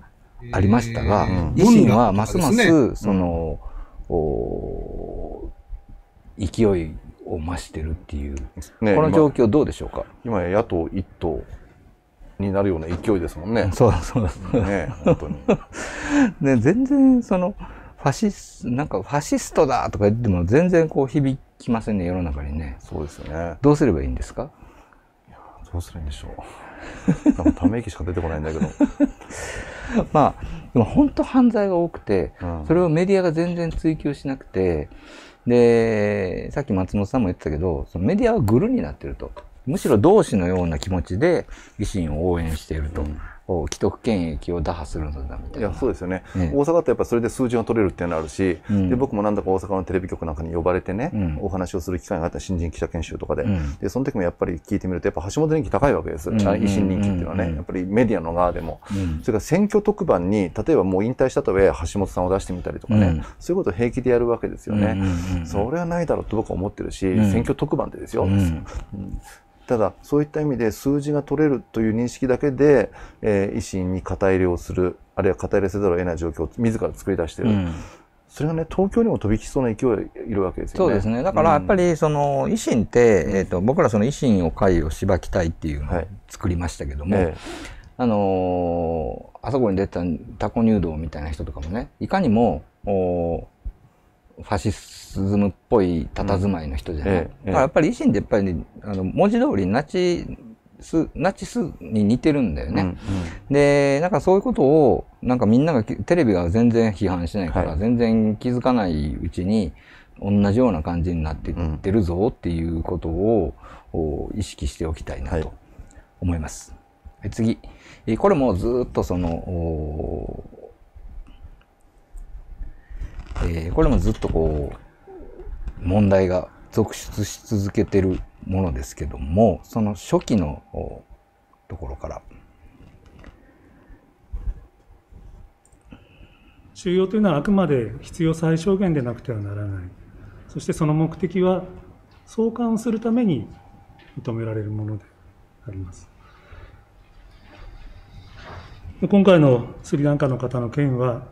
ありましたが、えー。維新は文ますますす、ね。その、お勢いを増してるっていう、ねこの状況どうでしょうか？今や野党一党になるような勢いですもんね。[laughs] そうそうそう。ね本当に。で、[laughs] 全然その、ファシス、なんかファシストだとか言っても全然こう響きませんね、世の中にね。そうですよね。どうすればいいんですか？どうすればいいんでしょう。ため息しか出てこないんだけど。[laughs] まあ、でも本当犯罪が多くて、うんそれをメディアが全然追求しなくて、で、さっき松本さんも言ってたけど、そのメディアはグルになってると。むしろ同志のような気持ちで維新を応援していると。既得権益を打破するのだみたいな。いや、そうですよね。ええ。大阪ってやっぱそれで数字が取れるっていうのあるし、うん。で、僕もなんだか大阪のテレビ局なんかに呼ばれてね、うん。お話をする機会があった新人記者研修とかで、うん。で、その時もやっぱり聞いてみると、やっぱ橋本人気高いわけです。うん。あ維新人気っていうのはね、うん。やっぱりメディアの側でも。うん。それから選挙特番に、例えばもう引退したとえ橋本さんを出してみたりとかね、うん。そういうことを平気でやるわけですよね。それはないだろうと僕は思ってるし、うん。選挙特番でですよ。うんうんただ、そういった意味で数字が取れるという認識だけで、えー維新に肩入れをする、あるいは肩入れせざるを得ない状況を自ら作り出している。うんそれがね、東京にも飛びきそうな勢いいるわけですよね。そうですね。だからやっぱりその維新って、えっ、と、僕らその維新を会をしばきたいっていうのを作りましたけども、ええあのーあそこに出たタコ入道みたいな人とかもね、いかにも、おファシズムっぽい佇まいの人じゃない？ええええだからやっぱり維新ってやっぱり、あの、文字通りナチス、ナチスに似てるんだよね。うんうんで、なんかそういうことを、なんかみんながき、テレビが全然批判しないから、はい全然気づかないうちに、同じような感じになっていってるぞっていうことを、お意識しておきたいなと思います。はい次。えーこれもずっとその、おえーこれもずっとこう、問題が続出し続けてるものですけども、その初期のところから、収容というのはあくまで必要最小限でなくてはならない。そしてその目的は送還をするために認められるものであります。今回のスリランカの方の件は、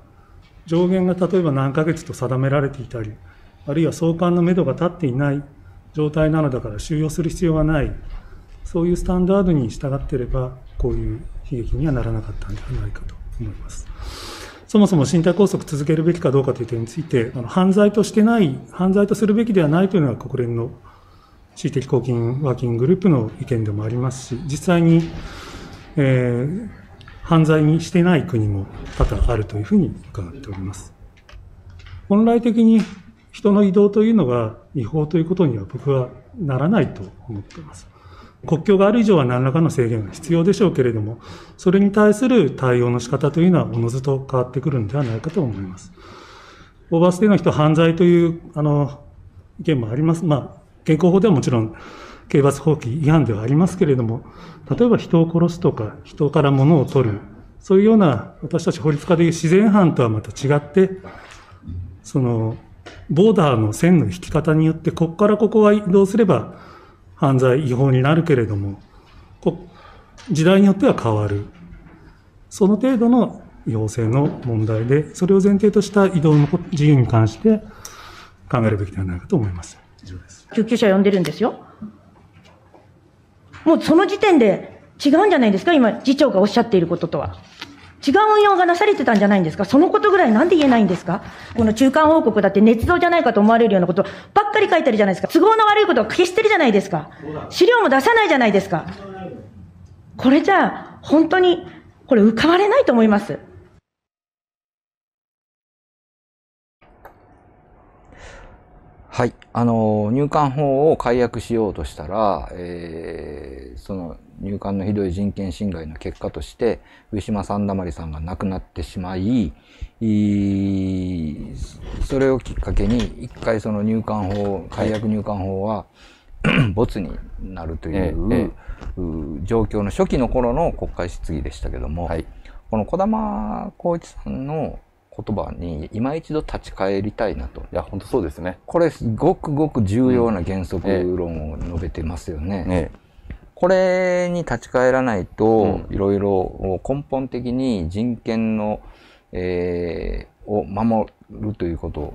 上限が例えば何ヶ月と定められていたり、あるいは送還のめどが立っていない状態なのだから収容する必要がない、そういうスタンダードに従っていれば、こういう悲劇にはならなかったんではないかと思います。そもそも身体拘束続けるべきかどうかという点について、あの犯罪としてない、犯罪とするべきではないというのが国連の恣意的公金ワーキンググループの意見でもありますし、実際に、えー犯罪にしてない国も多々あるというふうに伺っております。本来的に人の移動というのが違法ということには僕はならないと思っています。国境がある以上は何らかの制限が必要でしょうけれども、それに対する対応の仕方というのはおのずと変わってくるのではないかと思います。オーバーステイの人犯罪という、あの、意見もあります。まあ、現行法ではもちろん、刑罰法規違反ではありますけれども、例えば人を殺すとか、人から物を取る、そういうような、私たち法律家でいう自然犯とはまた違って、その、ボーダーの線の引き方によって、ここからここは移動すれば犯罪違法になるけれども、こ時代によっては変わる。その程度の違法性の問題で、それを前提とした移動の自由に関して考えるべきではないかと思います。以上です。救急車呼んでるんですよ。もうその時点で違うんじゃないですか、今、次長がおっしゃっていることとは。違う運用がなされてたんじゃないんですか？そのことぐらいなんで言えないんですか？この中間報告だって捏造じゃないかと思われるようなことばっかり書いてるじゃないですか？都合の悪いことを消してるじゃないですか？資料も出さないじゃないですか？これじゃあ、本当に、これ浮かばれないと思います。はい。あの、入管法を解約しようとしたら、えーその入管のひどい人権侵害の結果として、上島三だまりさんが亡くなってしまい、それをきっかけに、一回その入管法、解約入管法は、[clears throat] 没になるという、ええ状況の初期の頃の国会質疑でしたけども、この児玉光一さんの言葉に今一度立ち返りたいなと。いや、本当そうですね。これ、ごくごく重要な原則論を述べてますよね。これに立ち返らないと、いろいろ根本的に人権の、えーを守るということ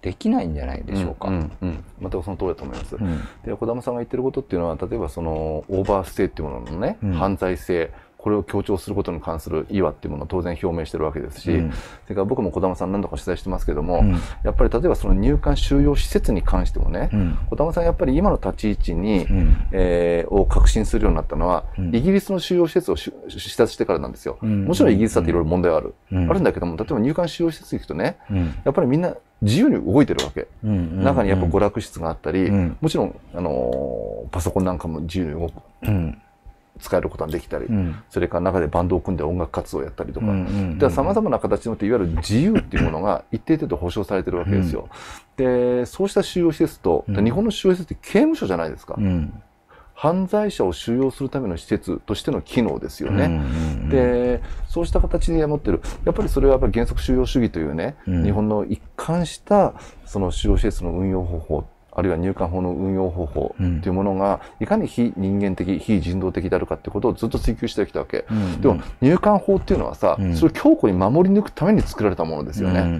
できないんじゃないでしょうか。うんうんうんその通りだと思います。んで、児玉さんが言ってることっていうのは、例えばその、オーバーステイっていうもののね、うん犯罪性、ここれを強調することに関する意和っていうものを当然表明してるわけですし、うん。それから僕も児玉さん何度か取材してますけども、うん。やっぱり例えばその入管収容施設に関してもね、うん。児玉さんやっぱり今の立ち位置に、ん。えーを確信するようになったのは、イギリスの収容施設をし視察してからなんですよ。ん。もちろんイギリスだっていろいろ問題はある。うん。あるんだけども、例えば入管収容施設に行くとね、うん。やっぱりみんな自由に動いてるわけ。うん。うん。中にやっぱ娯楽室があったり、うん。もちろん、あのーパソコンなんかも自由に動く。うん使えることができたり、うん。それから中でバンドを組んで音楽活動をやったりとか、さまざまな形によっていわゆる自由っていうものが一定程度保障されてるわけですよ。でそうした収容施設と、で日本の収容施設って刑務所じゃないですか。うん犯罪者を収容するための施設としての機能ですよね。うんうんうん。で、そうした形で持ってる、やっぱりそれはやっぱり原則収容主義というね、うん。日本の一貫したその収容施設の運用方法、あるいは入管法の運用方法というものが、いかに非人間的、非人道的であるかってことをずっと追求してきたわけ。うんでも、入管法っていうのはさ、うん。それを強固に守り抜くために作られたものですよね。うんうんう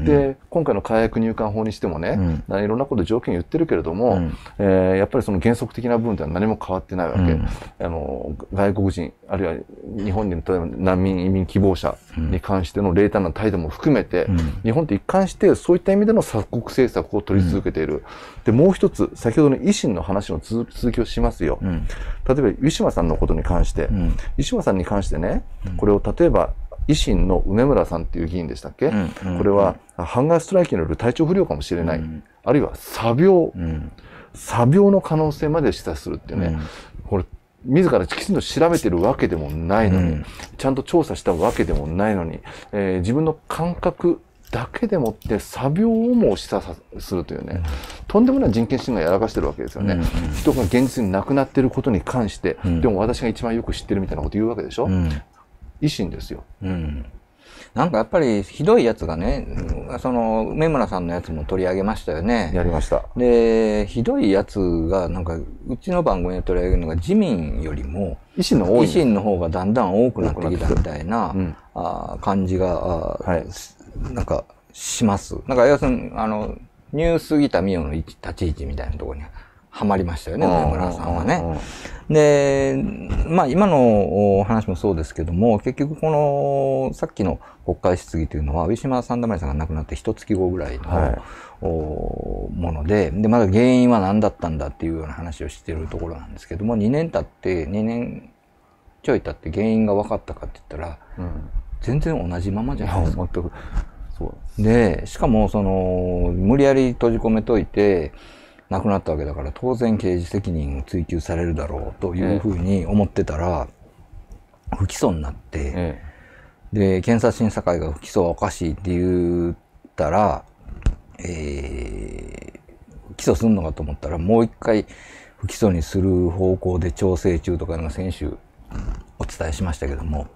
ん。で、今回の火薬入管法にしてもね、いろんなこと条件言ってるけれども、えーやっぱりその原則的な部分では何も変わってないわけ。うん。あの外国人、あるいは日本に例えば難民、移民希望者に関しての冷淡な態度も含めて、日本って一貫してそういった意味での鎖国政策を取り続けている。で、もう一つ、先ほどの維新の話の続続きをしますよ。例えば、ウィシュマさんのことに関して、ウィシュマさんに関してね、これを例えば、維新の梅村さんっていう議員でしたっけ、うん。これは、ハンガーストライキによる体調不良かもしれない。あるいは、詐病。詐病の可能性まで示唆するっていうね。これ、自らきちんと調べてるわけでもないのに、ちゃんと調査したわけでもないのに、えー自分の感覚だけでもって詐病をも示唆さするというね、とんでもない人権侵害やらかしてるわけですよね。人が現実に亡くなってることに関して、でも私が一番よく知ってるみたいなこと言うわけでしょ、維新ですよ。うんなんかやっぱりひどいやつがね、その、梅村さんのやつも取り上げましたよね。やりました。で、ひどいやつが、なんか、うちの番組で取り上げるのが自民よりも、維新の多い維新の方がだんだん多くなってきたみたいな、あー感じが、あーすなんか、します。なんか、要するに、あの、ニュースギタミオの立ち位置みたいなところにはまりましたよね、村さんはね。で、まあ今のお話もそうですけども、結局この、さっきの国会質疑というのは、ウィシュマ・サンダマリさんが亡くなって一月後ぐらいの、はいおもので、で、まだ原因は何だったんだっていうような話をしているところなんですけども、2年経って、2年ちょい経って原因が分かったかって言ったら、全然同じままじゃないですか。全く。そうで、しかも、その、無理やり閉じ込めといて、亡くなったわけだから、当然刑事責任を追及されるだろうというふうに思ってたら、不起訴になって、で、検察審査会が不起訴はおかしいって言ったら、えー起訴するのかと思ったら、もう一回不起訴にする方向で調整中とかいうのが先週お伝えしましたけども、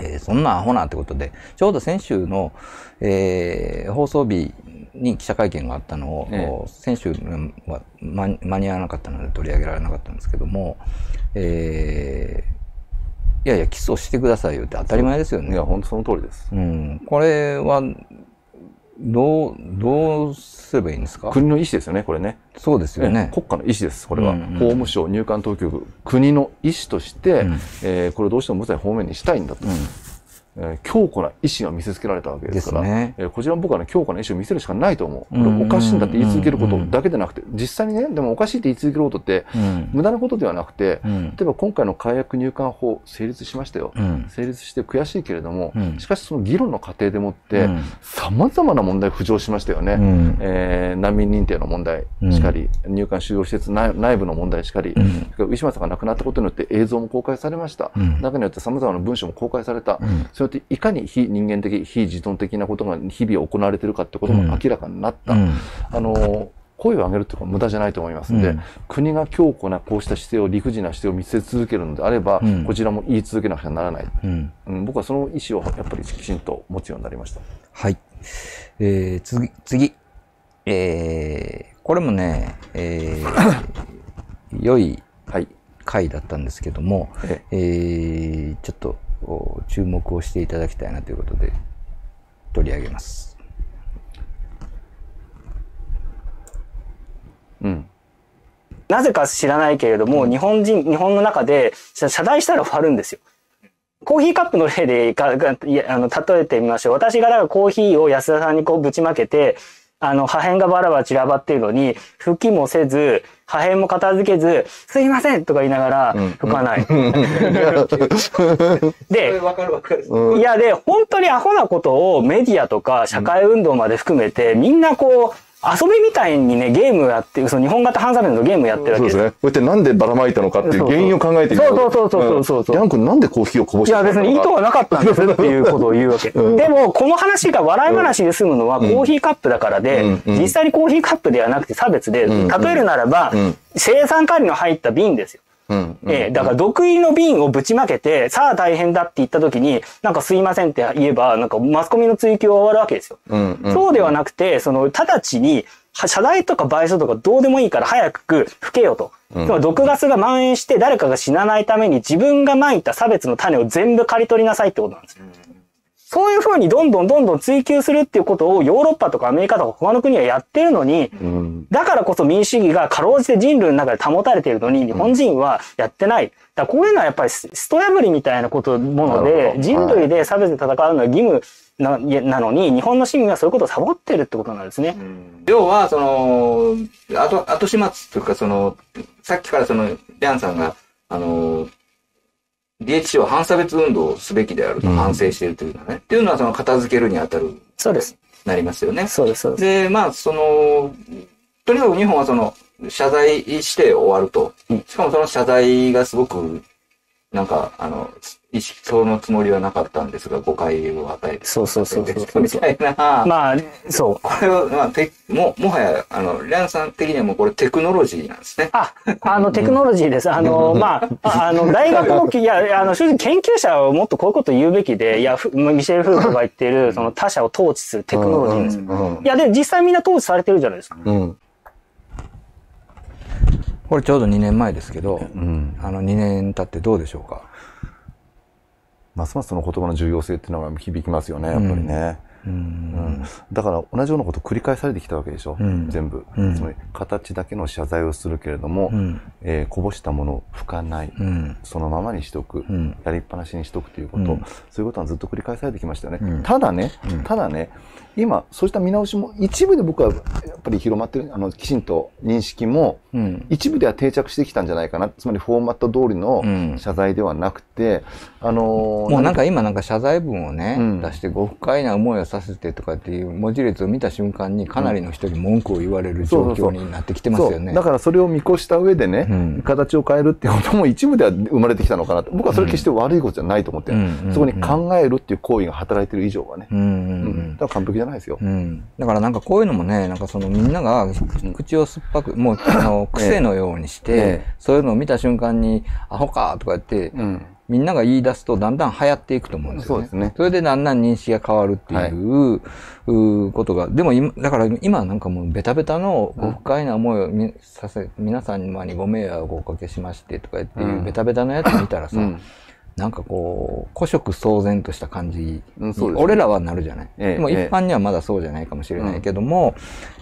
えーそんなアホなってことで、ちょうど先週の、えー放送日に記者会見があったのを、ええ先週は間間に合わなかったので取り上げられなかったんですけども、えーいやいや、起訴してくださいよって当たり前ですよね。いや、本当その通りです。うん。これは、どう、どうすればいいんですか？国の意思ですよね、これね。そうですよねええ国家の意思です、これは。うんうん法務省、入管当局、国の意思として、えーこれをどうしても無罪方面にしたいんだと。えー強固な意思が見せつけられたわけですから、ね。えーこちらも僕はね、強固な意思を見せるしかないと思う。これおかしいんだって言い続けることだけでなくて、実際にね、でもおかしいって言い続けることって、うん。無駄なことではなくて、うん。例えば今回の解約入管法成立しましたよ。うん。成立して悔しいけれども、うん。しかしその議論の過程でもってうん、様々な問題浮上しましたよね。うん。えー難民認定の問題しかり、入管収容施設内内部の問題しかり、ウィシュマさんが亡くなったことによって映像も公開されました。うん。中によって様々な文書も公開された。うんそれっていかに非人間的、非自尊的なことが日々行われているかってことも明らかになった。うんあのー声を上げるってことは無駄じゃないと思いますんで、うん国が強固なこうした姿勢を理不尽な姿勢を見せ続けるのであれば、うんこちらも言い続けなくちゃならない。うんうん僕はその意思をやっぱりきちんと持つようになりました。はい。えー、次、次。えー、これもね、えー、[coughs] 良い回だったんですけども、えー、ちょっとお注目をしていただきたいなということで取り上げます。うん。なぜか知らないけれども、日本人、日本の中で、謝謝罪したら終わるんですよ。コーヒーカップの例でかあの例えてみましょう。私がだからコーヒーを安田さんにこうぶちまけて、あの、破片がバラバラ散らばっているのに、拭きもせず、破片も片付けず、すいませんとか言いながら拭かない。[laughs] で、わかるわかる。いや、で、本当にアホなことをメディアとか社会運動まで含めて、みんなこう、遊びみたいにね、ゲームやってる、その日本型ハンサメのゲームやってるわけ。ですす。そうでね。こうやってなんでばらまいたのかっていう原因を考えてみるそうそうそうそうそうそう。ヤン君なんでコーヒーをこぼしいやたのか別に意図はなかったんですっていうことを言うわけ。でも、この話が笑い話で済むのはコーヒーカップだからで、実際にコーヒーカップではなくて差別で、例えるならば、生産管理の入った瓶ですよ。うんええ、だから毒入りの瓶をぶちまけて、さあ大変だって言った時に、なんかすいませんって言えば、なんかマスコミの追及は終わるわけですよ。うんうんそうではなくて、その、直ちに、は謝罪とか賠償とかどうでもいいから早く吹けよと。うん毒ガスが蔓延して誰かが死なないために自分が撒いた差別の種を全部刈り取りなさいってことなんですよ。そういうふうにどんどんどんどん追求するっていうことをヨーロッパとかアメリカとか他の国はやってるのに、だからこそ民主主義がかろうじて人類の中で保たれているのに、日本人はやってない。だこういうのはやっぱりススト破りみたいなこと、もので、人類で差別で戦うのは義務ななのに、日本の市民はそういうことをサボってるってことなんですね。要は、その、後、後始末というか、その、さっきからその、リャンさんが、あの、DHC は反差別運動をすべきであると反省しているというのはね。っていうのはその片付けるにあたる。そうです。なりますよね。そうです、そうです。で、まあ、その、とにかく日本はその、謝罪して終わると。しかもその謝罪がすごく、なんか、あの、意識、そのつもりはなかったんですが、誤解を与えて。そうそうそうそう。[laughs] みたいな。まあ、そう。これは、まあ、ても、もはや、あの、リャンさん的にはもうこれテクノロジーなんですね。あ、あの、テクノロジーです。あの、まあ、ああの、大学の、[laughs] いや、あの、正直研究者はもっとこういうこと言うべきで、いや、ふミシェル・フーコが言ってる、その他者を統治するテクノロジーですよ。いや、で、実際みんな統治されてるじゃないですか。うん。これちょうど2年前ですけど、あの2年経ってどうでしょうか？ますますその言葉の重要性っていうのが響きますよね、やっぱりね。うん。だから同じようなこと繰り返されてきたわけでしょ、うん。全部、うん。つまり形だけの謝罪をするけれども、うん。えーこぼしたものを拭かない、うん。そのままにしとく、ん。やりっぱなしにしとくということ、うん。そういうことはずっと繰り返されてきましたよね、うん。ただね、うん。ただね今そうした見直しも一部で僕はやっぱり広まってるあのきちんと認識も、うん。一部では定着してきたんじゃないかなつまりフォーマット通りの謝罪ではなくて、あのーもうなんか何今なんか謝罪文をね、出してご不快な思いをさせてとかっていう文字列を見た瞬間にかなりの人に文句を言われる状況になってきてますよね。だからそれを見越した上でね、形を変えるっていうことも一部では生まれてきたのかなと。僕はそれ決して悪いことじゃないと思ってそこに考えるっていう行為が働いてる以上はね。うん。うん。うん。だから完璧じゃないですよ。うん。だからなんかこういうのもね、なんかそのみんなが口を酸っぱく、もうあの癖のようにして、ええ。そういうのを見た瞬間に、アホかとか言って、みんなが言い出すとだんだん流行っていくと思うんですよね。そうですね。それでだんだん認識が変わるっていう,、うーことが、でも今、だから今はなんかもうベタベタのご不快な思いをみさせ、皆様にご迷惑をおかけしましてとか言っていううん。ベタベタのやつ見たらさ、うんなんかこう、古色騒然とした感じに、う俺らはなるじゃない。ええでも一ええ。般にはまだそうじゃないかもしれないけども、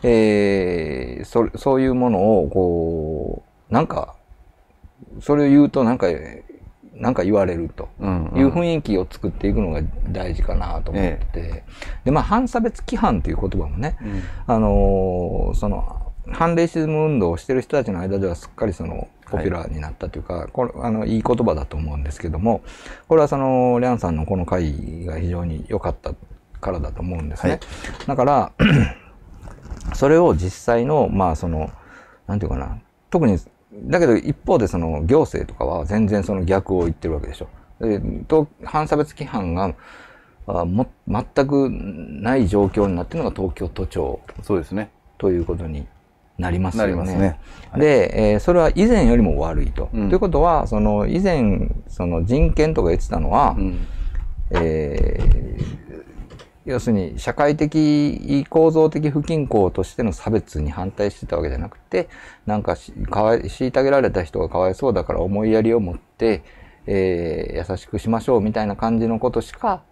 えーそそういうものを、こう、なんか、それを言うとなんか、なんか言われるとうんうん。いう雰囲気を作っていくのが大事かなと思ってて、で、まあ、反差別規範という言葉もね、あのーその、反レイシズム運動をしてる人たちの間ではすっかりその、ポピュラーになったというか、これ、あの、いい言葉だと思うんですけども、これはその、リャンさんのこの回が非常に良かったからだと思うんですね。だから、[clears throat] それを実際の、まあその、なんていうかな、特に、だけど一方でその行政とかは全然その逆を言ってるわけでしょ。でと反差別規範があも全くない状況になってるのが東京都庁そうですね。ということになりますよね。で、えーそれは以前よりも悪いと。うんということは、その以前、その人権とか言ってたのは、えー要するに社会的構造的不均衡としての差別に反対してたわけじゃなくて、なんかしかわい虐げられた人がかわいそうだから思いやりを持って、えー優しくしましょうみたいな感じのことしか、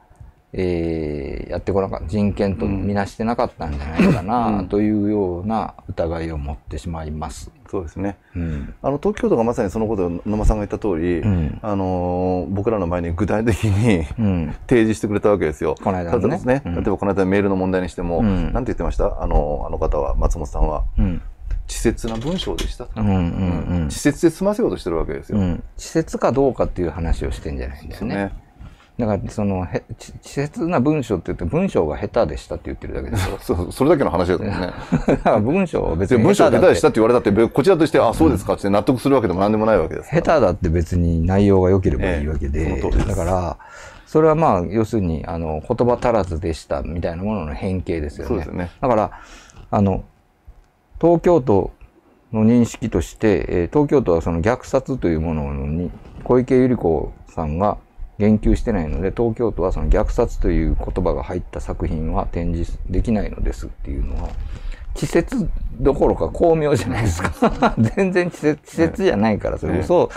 えーやってこなかった、人権とみなしてなかったんじゃないかな、というような疑いを持ってしまいます。そうですね。うん。あの、東京都がまさにそのことを野間さんが言った通り、んあのー僕らの前に具体的に、うん。提示してくれたわけですよ。この間のね例えばですね、うん例えばこの間のメールの問題にしても、うんなんて言ってました？あの、あの方は、松本さんは。うん。稚拙な文章でしたと。うんうんうん稚拙で済ませようとしてるわけですよ。うん。稚拙かどうかっていう話をしてんじゃないんだよね。ねだから、その、へ稚拙な文章って言って、文章が下手でしたって言ってるだけですよ。[laughs] そう、それだけの話だと思うね。だから文章は別に文章が下手でしたっって言われたって、こちらとして、あ、そうですか？って納得するわけでも何でもないわけです。下手だって別に内容が良ければいいわけで、ええだから、それはまあ、要するに、あの、言葉足らずでしたみたいなものの変形ですよね。そうですよねだから、あの、東京都の認識として、えー東京都はその虐殺というものに、小池百合子さんが言及してないので、東京都はその虐殺という言葉が入った作品は展示できないのですっていうのは、稚拙どころか巧妙じゃないですか。[laughs] 全然稚拙稚拙じゃないから、それ。嘘、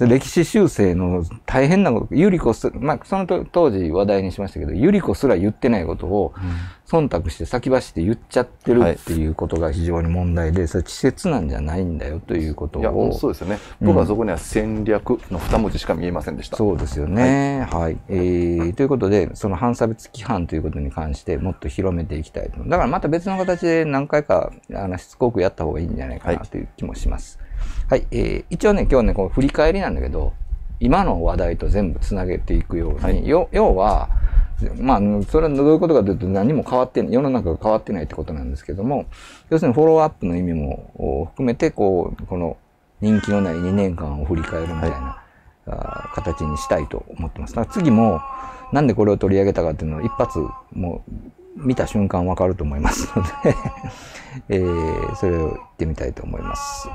歴史修正の大変なこと、ゆり子す、まあ、そのと当時話題にしましたけど、ゆり子すら言ってないことを、忖度して先走って言っちゃってるっていうことが非常に問題で、それ稚拙なんじゃないんだよということいや、本を当。そうですよね。うん僕はそこには戦略の二文字しか見えませんでした。そうですよね。はい。えーということで、その反差別規範ということに関してもっと広めていきたいと。だからまた別の形で何回か、あの、しつこくやった方がいいんじゃないかなという気もします。はい。えー一応ね、今日ね、こう振り返りなんだけど、今の話題と全部つなげていくように、よ要は、まあ、それはどういうことかというと何も変わってない、世の中が変わってないってことなんですけども、要するにフォローアップの意味もお含めて、こう、この人気のない2年間を振り返るみたいな、あー形にしたいと思ってます。だから次も、なんでこれを取り上げたかっていうのを一発、もう、見た瞬間わかると思いますので、[laughs] えーそれを言ってみたいと思います。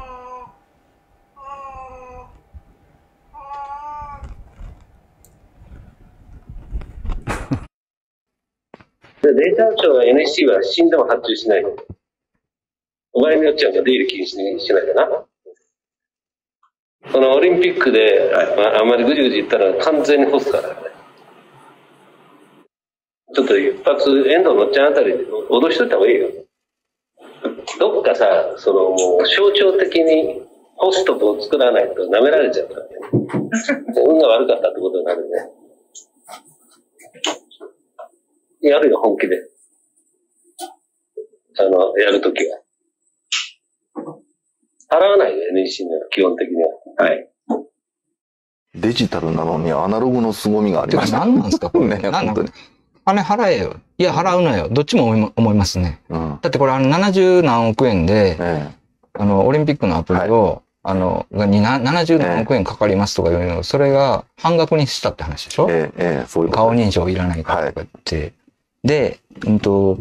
データ庁は NEC は死んでも発注しない。お金によっちゃ出入り禁止にしないかな。このオリンピックでああんまりぐじぐじ言ったら完全に干すからね。ちょっと一発、遠藤のっちゃんあたりで脅しといた方がいいよ。どっかさ、そのもう象徴的にホストを作らないと舐められちゃうからね。運が悪かったってことになるね。やるよ、本気で。あの、やるときは。払わないよ、NEC には、基本的には。はい。デジタルなのにアナログの凄みがありました。何なんですかこれね、本当に。金払えよ。いや、払うなよ。どっちも思いま思いますね。うん。だってこれあの70何億円で、えあの、オリンピックのアプリを、あの、にな70何億円かかりますとかいうの、それが半額にしたって話でしょ？えええそういうこと顔認証いらないからとか言って。で、うんと、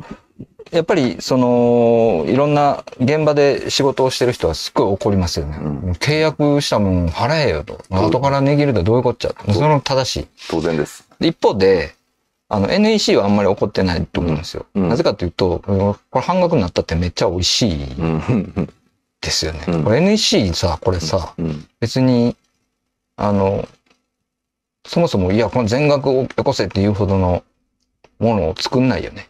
やっぱり、その、いろんな現場で仕事をしてる人はすっごい怒りますよね。契約したもん払えよと。後から値切るとどういうこっちゃ？それも正しい。当然です。で一方で、あの、NEC はあんまり怒ってないと思うんですよ。なぜかというと、これ半額になったってめっちゃ美味しいですよね。これ NEC さ、これさ、別に、あの、そもそも、いや、この全額をよこせっていうほどのものを作んないよね。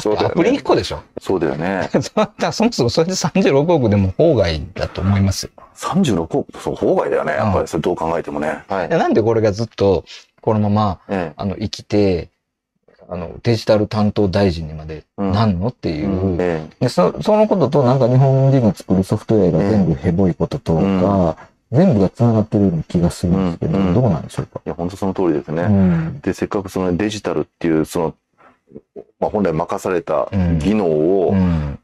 そうアプリ1個でしょ。そうだよね。[laughs] そもそもそれで36億でも法外だと思いますよ。36億、そう、法外だよね。やっぱり、それどう考えてもね。はい。なんでこれがずっとこのまま、あの生きて、あのデジタル担当大臣にまでなんのっていう、でそ、そのこととなんか日本人が作るソフトウェアが全部ヘボいこととか、全部が繋がってるような気がするんですけど、どうなんでしょうか？いや、本当その通りですね。うんで、せっかくそのデジタルっていう、その、まあ、本来任された技能を、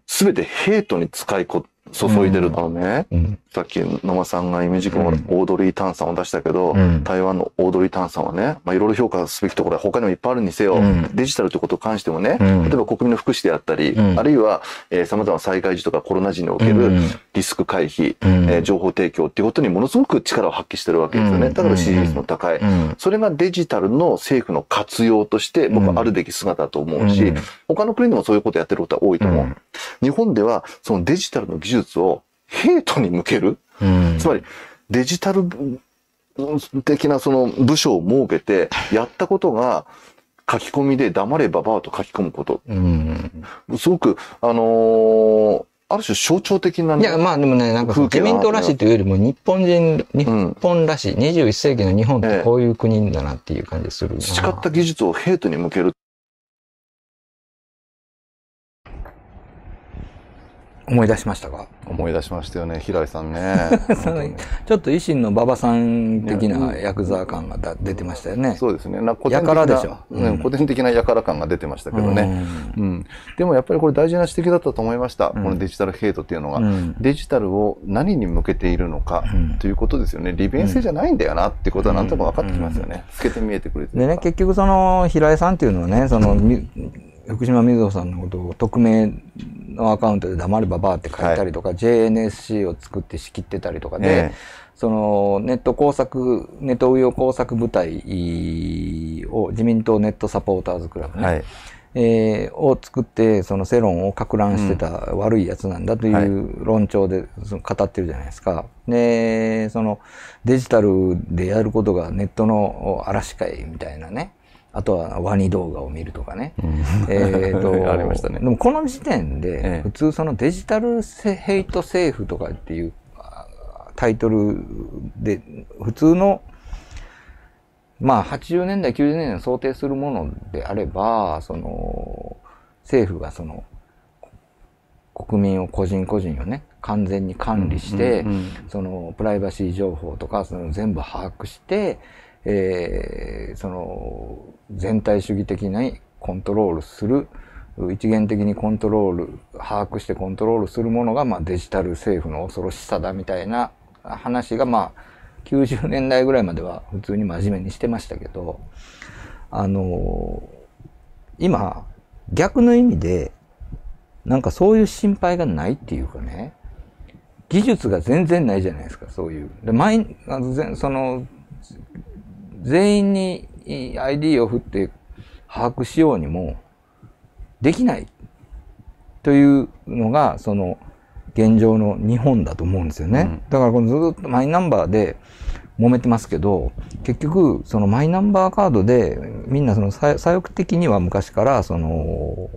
すべてヘイトに使いこ、注いでるのね、さっき野間さんがイメージ君のオードリー・タンさんを出したけど、台湾のオードリー・タンさんはね、まあ、いろいろ評価すべきところは他にもいっぱいあるにせよ、デジタルということに関してもね、例えば国民の福祉であったり、あるいは、えー、様々な災害時とかコロナ時におけるリスク回避、えー情報提供っていうことにものすごく力を発揮してるわけですよね。だから支持率も高い。それがデジタルの政府の活用として僕はあるべき姿だと思うし、他の国でもそういうことやってることは多いと思う。日本ではそのデジタルの技術をヘイトに向ける、つまりデジタル的なその部署を設けてやったことが書き込みで黙れババアと書き込むこと。うん。すごく、あのーある種象徴的な、いや、まあでもね、なんか自民党らしいというよりも日本人、日本らしい、21世紀の日本ってこういう国だなっていう感じするな。培った技術をヘイトに向ける。思い出しましたか？思い出しましたよね、平井さんね。[laughs] そのちょっと維新の馬場さん的なヤクザ感がだ出てましたよね。そうですね。な古や典的なからでしょ。うん古典的なやから感が出てましたけどね。うん。でもやっぱりこれ大事な指摘だったと思いました。このデジタルヘイトっていうのが、うんデジタルを何に向けているのかということですよね。利便性じゃないんだよなってことはなんとなく分かってきますよね。透けて見えてくるというでね、結局その平井さんっていうのはね、その、み福島みずほさんのことを匿名のアカウントで黙ればばーって書いたりとか、JNSC を作って仕切ってたりとかで、ええ。そのネット工作、ネット運用工作部隊を自民党ネットサポーターズクラブね、はい。えーを作って、その世論をか乱してた悪いやつなんだという論調でその語ってるじゃないですか。で、そのデジタルでやることがネットの嵐会みたいなね。あとはワニ動画を見るとかね。えーと [laughs] ありましたね。でもこの時点で、普通そのデジタルセヘイト政府とかっていうあタイトルで、普通のまあ80年代、90年代を想定するものであれば、その政府がその国民を個人個人をね、完全に管理して、うんうんうん。そのプライバシー情報とかその全部把握して、えーその全体主義的にコントロールする、一元的にコントロール、把握してコントロールするものが、まあ、デジタル政府の恐ろしさだみたいな話が、まあ、90年代ぐらいまでは普通に真面目にしてましたけど、あの今、逆の意味で、なんかそういう心配がないっていうかね、技術が全然ないじゃないですか、そういう。で、毎、あのぜその、全員にい ID を振って把握しようにも、できないというのが、その、現状の日本だと思うんですよね。だからこのずっとマイナンバーで揉めてますけど、結局、そのマイナンバーカードで、みんなその左左翼的には昔から、その、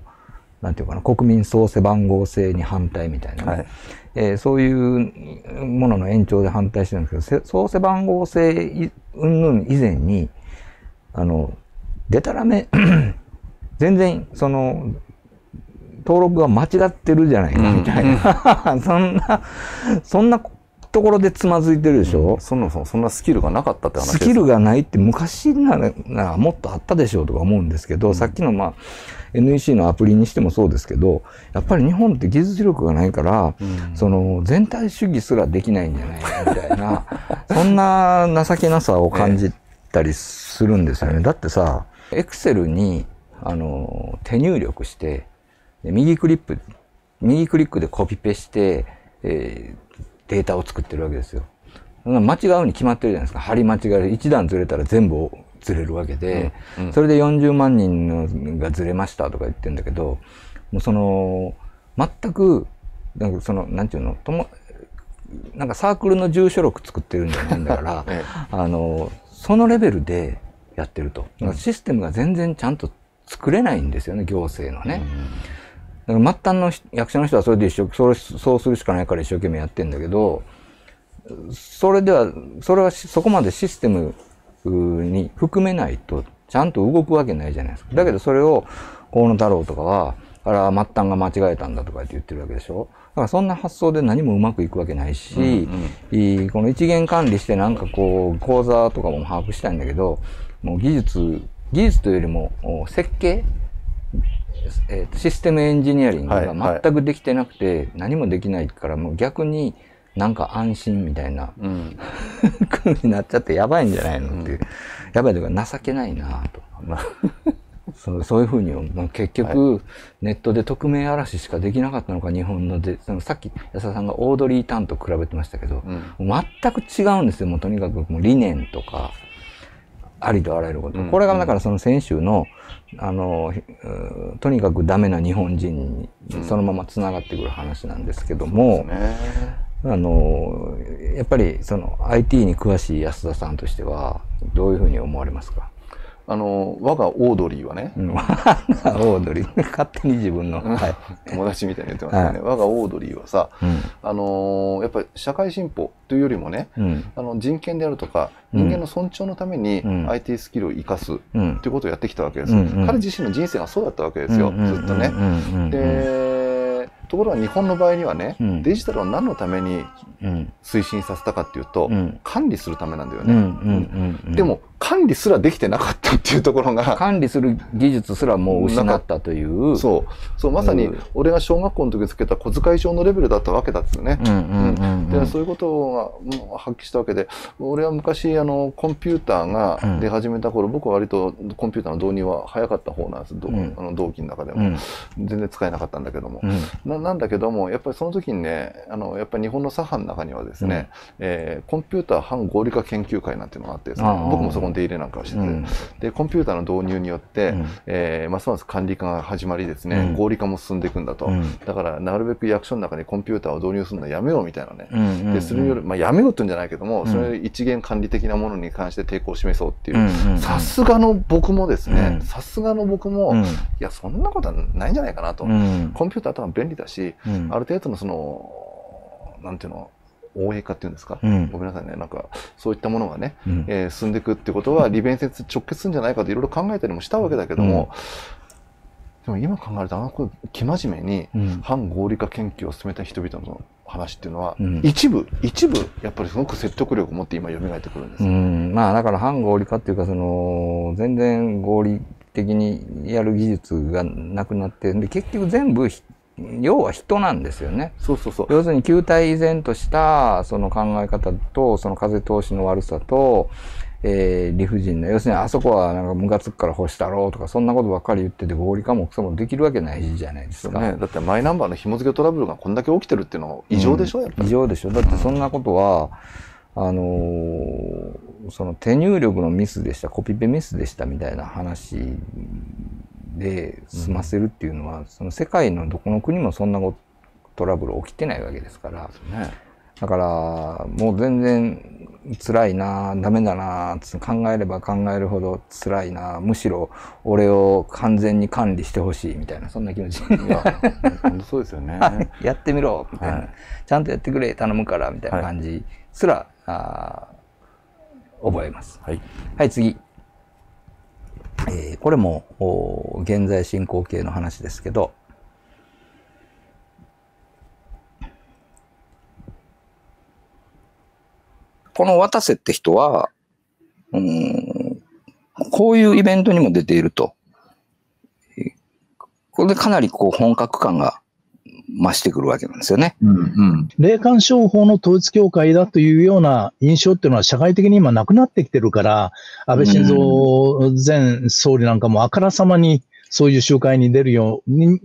なんていうかな、国民創生番号制に反対みたいなね、えーそういうものの延長で反対してるんですけど、せ創生番号制い云々以前に、あの、でたらめ、[clears throat] 全然、その、登録が間違ってるじゃないかみたいな、[laughs] そんな、そんなところでつまずいてるでしょ、そもそもそんなスキルがなかったって話です。スキルがないって昔ならもっとあったでしょうとか思うんですけど、さっきのまあ NEC のアプリにしてもそうですけど、やっぱり日本って技術力がないから、その全体主義すらできないんじゃないかみたいな、[laughs] そんな情けなさを感じたりするんですよね。だってさ、エクセルにあの手入力して、で右クリップ、右クリックでコピペして、えーデータを作ってるわけですよ。間違うに決まってるじゃないですか。貼り間違える。一段ずれたら全部ずれるわけで、うんうんそれで40万人のがずれましたとか言ってるんだけど、もうその、全く、なんかその、なんていうの、とも、なんかサークルの住所録作ってるんじゃないんだから、[laughs] あの、そのレベルでやってると。システムが全然ちゃんと作れないんですよね、行政のね。だから末端の人役所の人はそれで一生それそうするしかないから一生懸命やってんだけど、それでは、それはしそこまでシステムに含めないとちゃんと動くわけないじゃないですか。だけどそれを河野太郎とかは、あら、末端が間違えたんだとかって言ってるわけでしょ。だからそんな発想で何もうまくいくわけないし、いいこの一元管理してなんかこう、口座とかも把握したいんだけど、もう技術、技術というよりもお設計えシステムエンジニアリングが全くできてなくて、何もできないから、もう逆になんか安心みたいな、[laughs] 風になっちゃってやばいんじゃないのっていう。やばいというか情けないなと。[laughs] そうそういうふうに、まあ、結局、ネットで匿名嵐しかできなかったのか、日本ので、そのさっき安田さんがオードリー・タンと比べてましたけど、もう全く違うんですよ。もうとにかくもう理念とか、ありとあらゆること。うんこれがだからその先週の、あの、とにかくダメな日本人にそのまま繋がってくる話なんですけども、あの、やっぱりその IT に詳しい安田さんとしては、どういうふうに思われますか？あの、我がオードリーはね。我がオードリー。勝手に自分の。はい。友達みたいに言ってますよね。我がオードリーはさ、あの、やっぱり社会進歩というよりもね、あの人権であるとか、人間の尊重のために IT スキルを生かすということをやってきたわけです。彼自身の人生がそうだったわけですよ、ずっとね。で、ところが日本の場合にはね、デジタルを何のために推進させたかっていうと、管理するためなんだよね。でも、管理すらできてなかったっていうところが。管理する技術すらもう失ったという。そう。そう、まさに俺が小学校の時つけた小遣い帳のレベルだったわけだっつうね。で、そういうことが発揮したわけで、俺は昔、あの、コンピューターが出始めた頃、僕は割とコンピューターの導入は早かった方なんです。あの同期の中でも。全然使えなかったんだけども。ななんだけども、やっぱりその時にね、あの、やっぱり日本の左派の中にはですね、えコンピューター反合理化研究会なんていうのがあってね、僕もそこの出入れなんかをしてて、うん、でコンピューターの導入によって、うん、えー、ますます管理化が始まりですね、うん、合理化も進んでいくんだと、だからなるべく役所の中にコンピューターを導入するのはやめよ。うみたいなね、でそれによる、まあ、やめようって言うんじゃないけども、それ一元管理的なものに関して抵抗を示そうっていう。さすがの僕もですね。さすがの僕も、いやそんなことはないんじゃないかなと、コンピューターとは便利だし、ある程度のそのなんていうの応援化っていうんですか、うん、ごめんなさいね、なんか、そういったものがね、うん、えー、進んでいくってことは、利便性直結するんじゃないかといろいろ考えたりもしたわけだけども、うん、でも今考えると、あの子、生真面目に反合理化研究を進めた人々の話っていうのは、一部、一部、やっぱりすごく説得力を持って今蘇ってくるんです、まあ、だから反合理化っていうか、その、全然合理的にやる技術がなくなって、で、結局全部要は人なんですよね。そうそうそう。要するに球体依然としたその考え方と、その風通しの悪さと、えー、理不尽な、要するにあそこはなんかムカつくから干したろうとか、そんなことばっかり言ってて合理化もクソもできるわけないじゃないですか。ね、だってマイナンバーの紐付けトラブルがこんだけ起きてるっていうのは異常でしょ、うん、やっぱり。異常でしょ。だってそんなことは、あのー、その手入力のミスでした、コピペミスでしたみたいな話で済ませるっていうのは、うん、その世界のどこの国もそんなトラブル起きてないわけですから、ね、だからもう全然辛いなダメだな考えれば考えるほど辛いなむしろ俺を完全に管理してほしいみたいなそんな気持ち。いや本当そうですよね。[laughs] やってみろみたいな、はい、ちゃんとやってくれ頼むからみたいな感じすら、はい、あ覚えます、はい、はい、次えー、これも現在進行形の話ですけど、この渡瀬って人は、うん、こういうイベントにも出ていると。これでかなりこう本格感が増してくるわけなんですよね。うんうん、霊感商法の統一教会だというような印象っていうのは社会的に今なくなってきてるから、安倍晋三前総理なんかもあからさまにそういう集会に出るように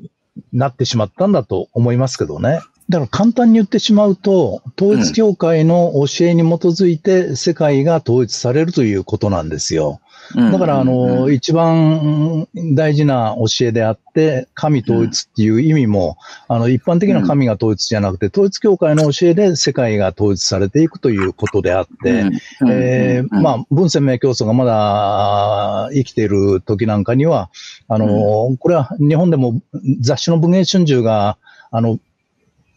なってしまったんだと思いますけどね。だから簡単に言ってしまうと、統一教会の教えに基づいて世界が統一されるということなんですよ。だから、あの、一番大事な教えであって、神統一っていう意味も、あの、一般的な神が統一じゃなくて、統一教会の教えで世界が統一されていくということであって、えまあ、文鮮明教祖がまだ生きている時なんかには、あの、これは日本でも雑誌の文藝春秋が、あの、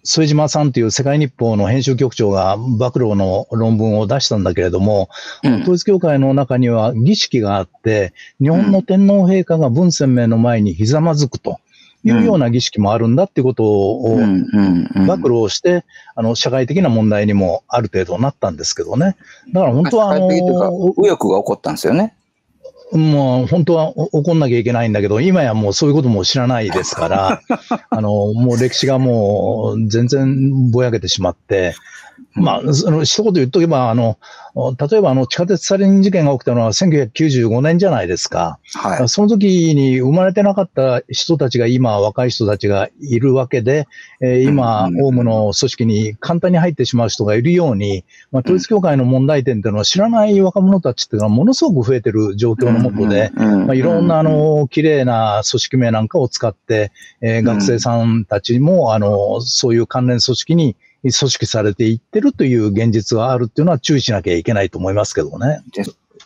副島さんという世界日報の編集局長が暴露の論文を出したんだけれども、うん、統一教会の中には儀式があって、日本の天皇陛下が文鮮明の前にひざまずくと。いうような儀式もあるんだっていうことを暴露をして、あの、社会的な問題にもある程度なったんですけどね。だから本当はあの、右翼が起こったんですよね。もう本当は怒んなきゃいけないんだけど、今やもうそういうことも知らないですから、[laughs] あの、もう歴史がもう全然ぼやけてしまって、まあ、その一言言っとけば、あの、例えばあの地下鉄サリン事件が起きたのは1995年じゃないですか。はい。その時に生まれてなかった人たちが今、若い人たちがいるわけで、えー、今、オウムの組織に簡単に入ってしまう人がいるように、まあ、統一教会の問題点っていうのは知らない若者たちっていうのはものすごく増えてる状況のもとで、まあ、いろんなあの、綺麗な組織名なんかを使って、えー、学生さんたちも、あの、そういう関連組織に組織されていってるという現実があるっていうのは注意しなきゃいけないと思いますけどね。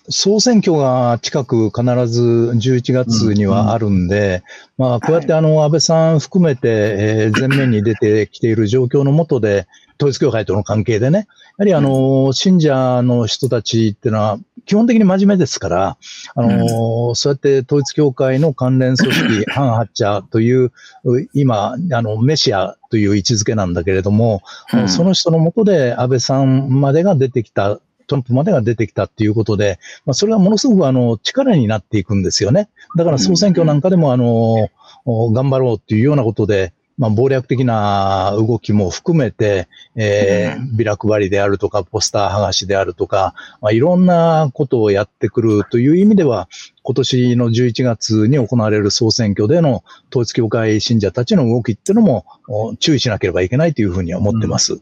総選挙が近く必ず11月にはあるん。で、まあ、こうやってあの、安倍さん含めて、えー前面に出てきている状況の下で、統一教会との関係でね、やはりあの、信者の人たちっていうのは、基本的に真面目ですから、あの、そうやって統一教会の関連組織、[laughs] ハン・ハッチャーという、う今、あの、メシアという位置づけなんだけれども、うん。その人のもとで安倍さんまでが出てきた、トランプまでが出てきたっていうことで、まあ、それはものすごくあの、力になっていくんですよね。だから総選挙なんかでもあの、お頑張ろうっていうようなことで、まあ、謀略的な動きも含めて、えービラ配りであるとか、ポスター剥がしであるとか、まあ、いろんなことをやってくるという意味では、今年の11月に行われる総選挙での統一教会信者たちの動きっていうのもお注意しなければいけないというふうには思ってます。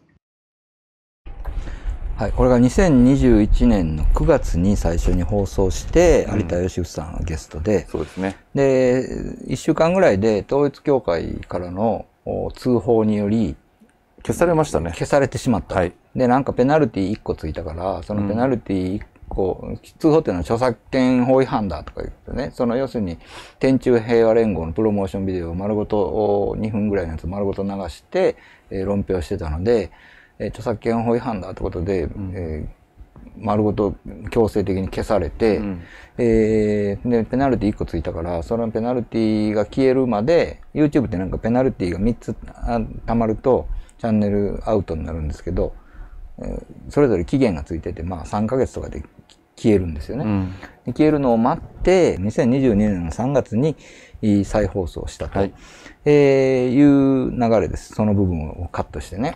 はい、これが2021年の9月に最初に放送して、有田芳生さんがゲストで、そうですね。で、1週間ぐらいで統一教会からのお通報により、消されましたね。消されてしまった。で、なんかペナルティ1個ついたから、そのペナルティ1個、通報っていうのは著作権法違反だとか言ってね、その要するに天中平和連合のプロモーションビデオを丸ごとお2分ぐらいのやつ丸ごと流して、えー論評してたので、えー著作権法違反だってことで、えー丸ごと強制的に消されて、えーで、ペナルティ1個ついたから、そのペナルティが消えるまで、YouTube ってなんかペナルティが3つあ溜まると、チャンネルアウトになるんですけど、えーそれぞれ期限がついてて、まあ3ヶ月とかで消えるんですよね。うんで消えるのを待って、2022年の3月にいい再放送したと、えーいう流れです。その部分をカットしてね。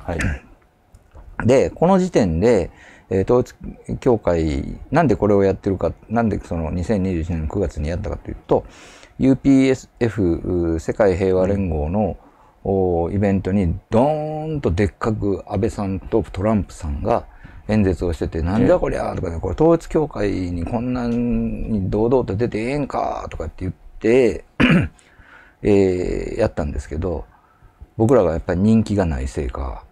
で、この時点で、えー統一教会、なんでこれをやってるか、なんでその2021年の9月にやったかというと、UPSF 世界平和連合の、おイベントにドーンとでっかく安倍さんとトランプさんが演説をしてて、なんだこりゃとかね、これ統一教会にこんなに堂々と出てええんかとかって言って、えーやったんですけど、僕らがやっぱり人気がないせいか、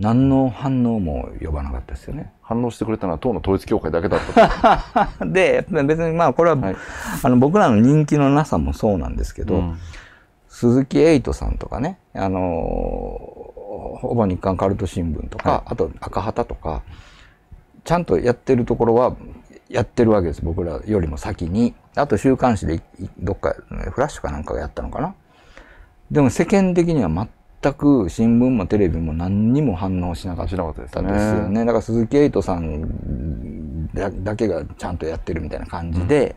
何の反応も呼ばなかったですよね。反応してくれたのは党の統一教会だけだった。[laughs] で、別にまあこれは、あの僕らの人気のなさもそうなんですけど、うん鈴木エイトさんとかね、あのーほぼ日刊カルト新聞とか、あと赤旗とか、ちゃんとやってるところはやってるわけです、僕らよりも先に。あと週刊誌でいいどっか、フラッシュかなんかがやったのかな。でも世間的には全く新聞もテレビも何にも反応しなかったですよね。だから鈴木エイトさんだだけがちゃんとやってるみたいな感じで、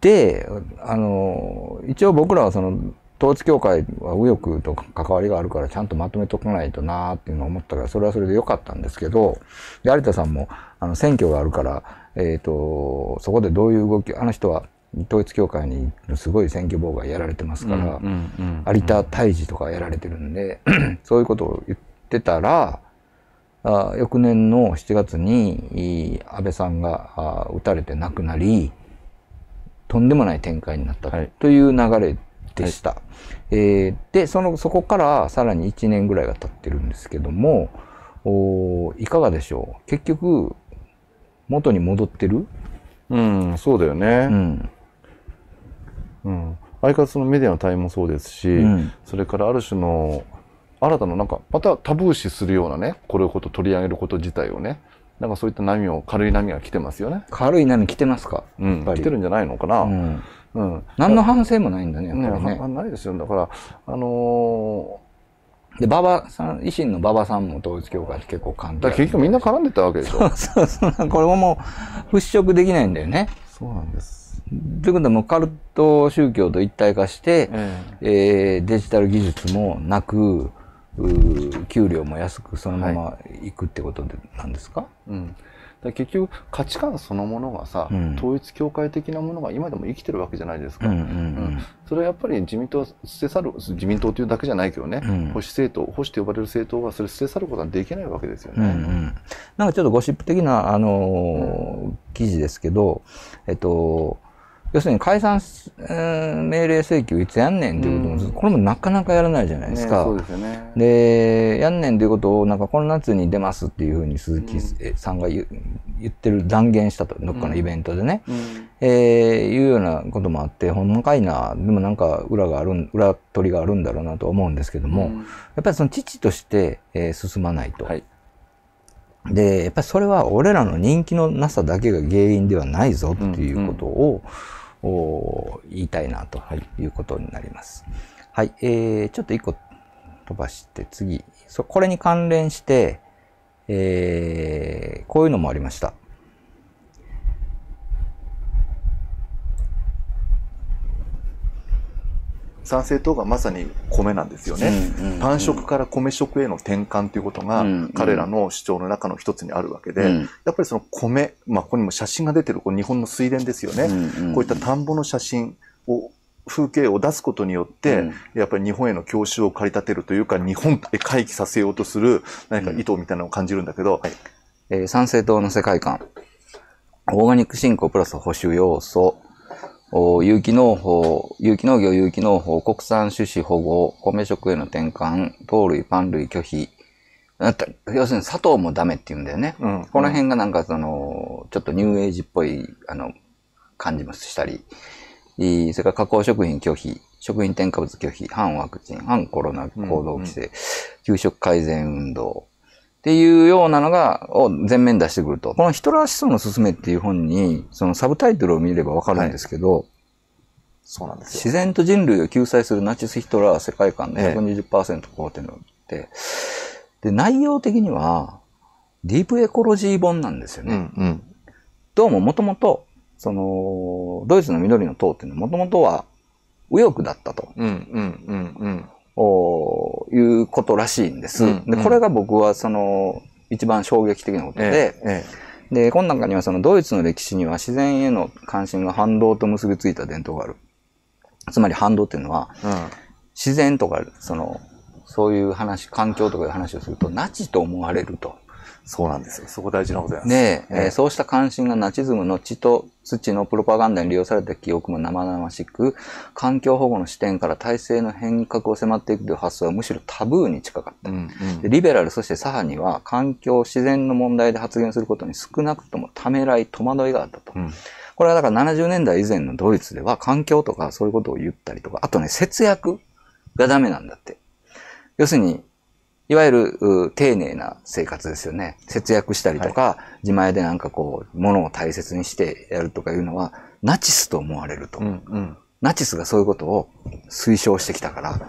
で、あの、一応僕らはその、統一教会は右翼と関わりがあるからちゃんとまとめとかないとなーっていうのを思ったから、それはそれで良かったんですけど、で有田さんも、あの、選挙があるから、えっ、と、そこでどういう動き、あの人は統一教会にすごい選挙妨害やられてますから、有田退治とかやられてるんで、[clears throat] そういうことを言ってたら、あ翌年の7月にい安倍さんがあ撃たれて亡くなり、とんでもない展開になったという流れでした。えーで、その、そこからさらに1年ぐらいが経ってるんですけども、おいかがでしょう？結局、元に戻ってる？うん、そうだよね。うん。うん。相変わらずそのメディアの対応もそうですし、うんそれからある種の、新たななんか、またタブー視するようなね、これをこと取り上げること自体をね、なんかそういった波を、軽い波が来てますよね。軽い波来てますか？うん、来てるんじゃないのかな。うんうん。何の反省もないんだね、やっねぱりね。はないですよ。だから、あので、馬場さん、維新の馬場さんも統一教会結構関係だ結局みんな絡んでたわけでしょ。そうそうそう。これももう払拭できないんだよね。そうなんです。ということはもうカルト宗教と一体化して、えーデジタル技術もなく、給料も安くそのままい。くってことでなんですか、うん。だから結局価値観そのものがさ、うん。統一教会的なものが今でも生きてるわけじゃないですか。うんうんうん。それはやっぱり自民党は捨て去る、自民党というだけじゃないけどね、うん。保守政党、保守と呼ばれる政党はそれ捨て去ることはできないわけですよね。うんうん、なんかちょっとゴシップ的な、あのー記事ですけど、えっと、要するに解散命令請求いつやんねんっていうことも、これもなかなかやらないじゃないですか。ねそうですよね。で、やんねんということを、なんかこの夏に出ますっていうふうに鈴木さんが言ってる、断言したと、どっかのイベントでね。えーいうようなこともあって、ほんまかいな、でもなんか裏があるん、裏取りがあるんだろうなと思うんですけども、うんやっぱりその父として、えー進まないと。で、やっぱりそれは俺らの人気のなさだけが原因ではないぞっていうことを、お言いたいなということになります。はい、えー、ちょっと一個飛ばして次、そこれに関連して、えー、こういうのもありました。参政党がまさに米なんですよね。うんうんうんパン食から米食への転換ということがうんうん彼らの主張の中の一つにあるわけで、うんやっぱりその米、まあここにも写真が出てるこの日本の水田ですよね。うんうんこういった田んぼの写真を風景を出すことによって、やっぱり日本への郷愁を駆り立てるというか、日本へ回帰させようとする何か意図みたいなのを感じるんだけど、えー参政党の世界観。オーガニック振興プラス保守要素。お有機農法、有機農業有機農法、国産種子保護、米食への転換、糖類、パン類拒否。要するに砂糖もダメって言うんだよね。うんこの辺がなんかその、ちょっとニューエイジっぽい、あの、感じもしたり。それから加工食品拒否、食品添加物拒否、反ワクチン、反コロナ行動規制、給食改善運動。っていうようなのが、を全面に出してくると。このヒトラー思想の勧めっていう本に、そのサブタイトルを見ればわかるんですけど、そうなんですよ。自然と人類を救済するナチスヒトラー世界観のええ120%肯定のって、で、内容的には、ディープエコロジー本なんですよね。どうももともと、その、ドイツの緑の党っていうのはもともとは右翼だったと。うんうんうんうん。おいうことらしいんです。うんで、これが僕はその、一番衝撃的なことで、えで、この中にはそのドイツの歴史には自然への関心が反動と結びついた伝統がある。つまり反動っていうのは、自然とか、その、そういう話、環境とかいう話をすると、ナチと思われると。そうなんですよ。そこ大事なことなんです。で、えええーそうした関心がナチズムの血と土のプロパガンダに利用された記憶も生々しく、環境保護の視点から体制の変革を迫っていくという発想はむしろタブーに近かった。でリベラル、そして左派には環境、自然の問題で発言することに少なくともためらい、戸惑いがあったと。これはだから70年代以前のドイツでは環境とかそういうことを言ったりとか、あとね、節約がダメなんだって。要するに、いわゆるう丁寧な生活ですよね。節約したりとか、自前でなんかこう、物を大切にしてやるとかいうのは、ナチスと思われると。ナチスがそういうことを推奨してきたから、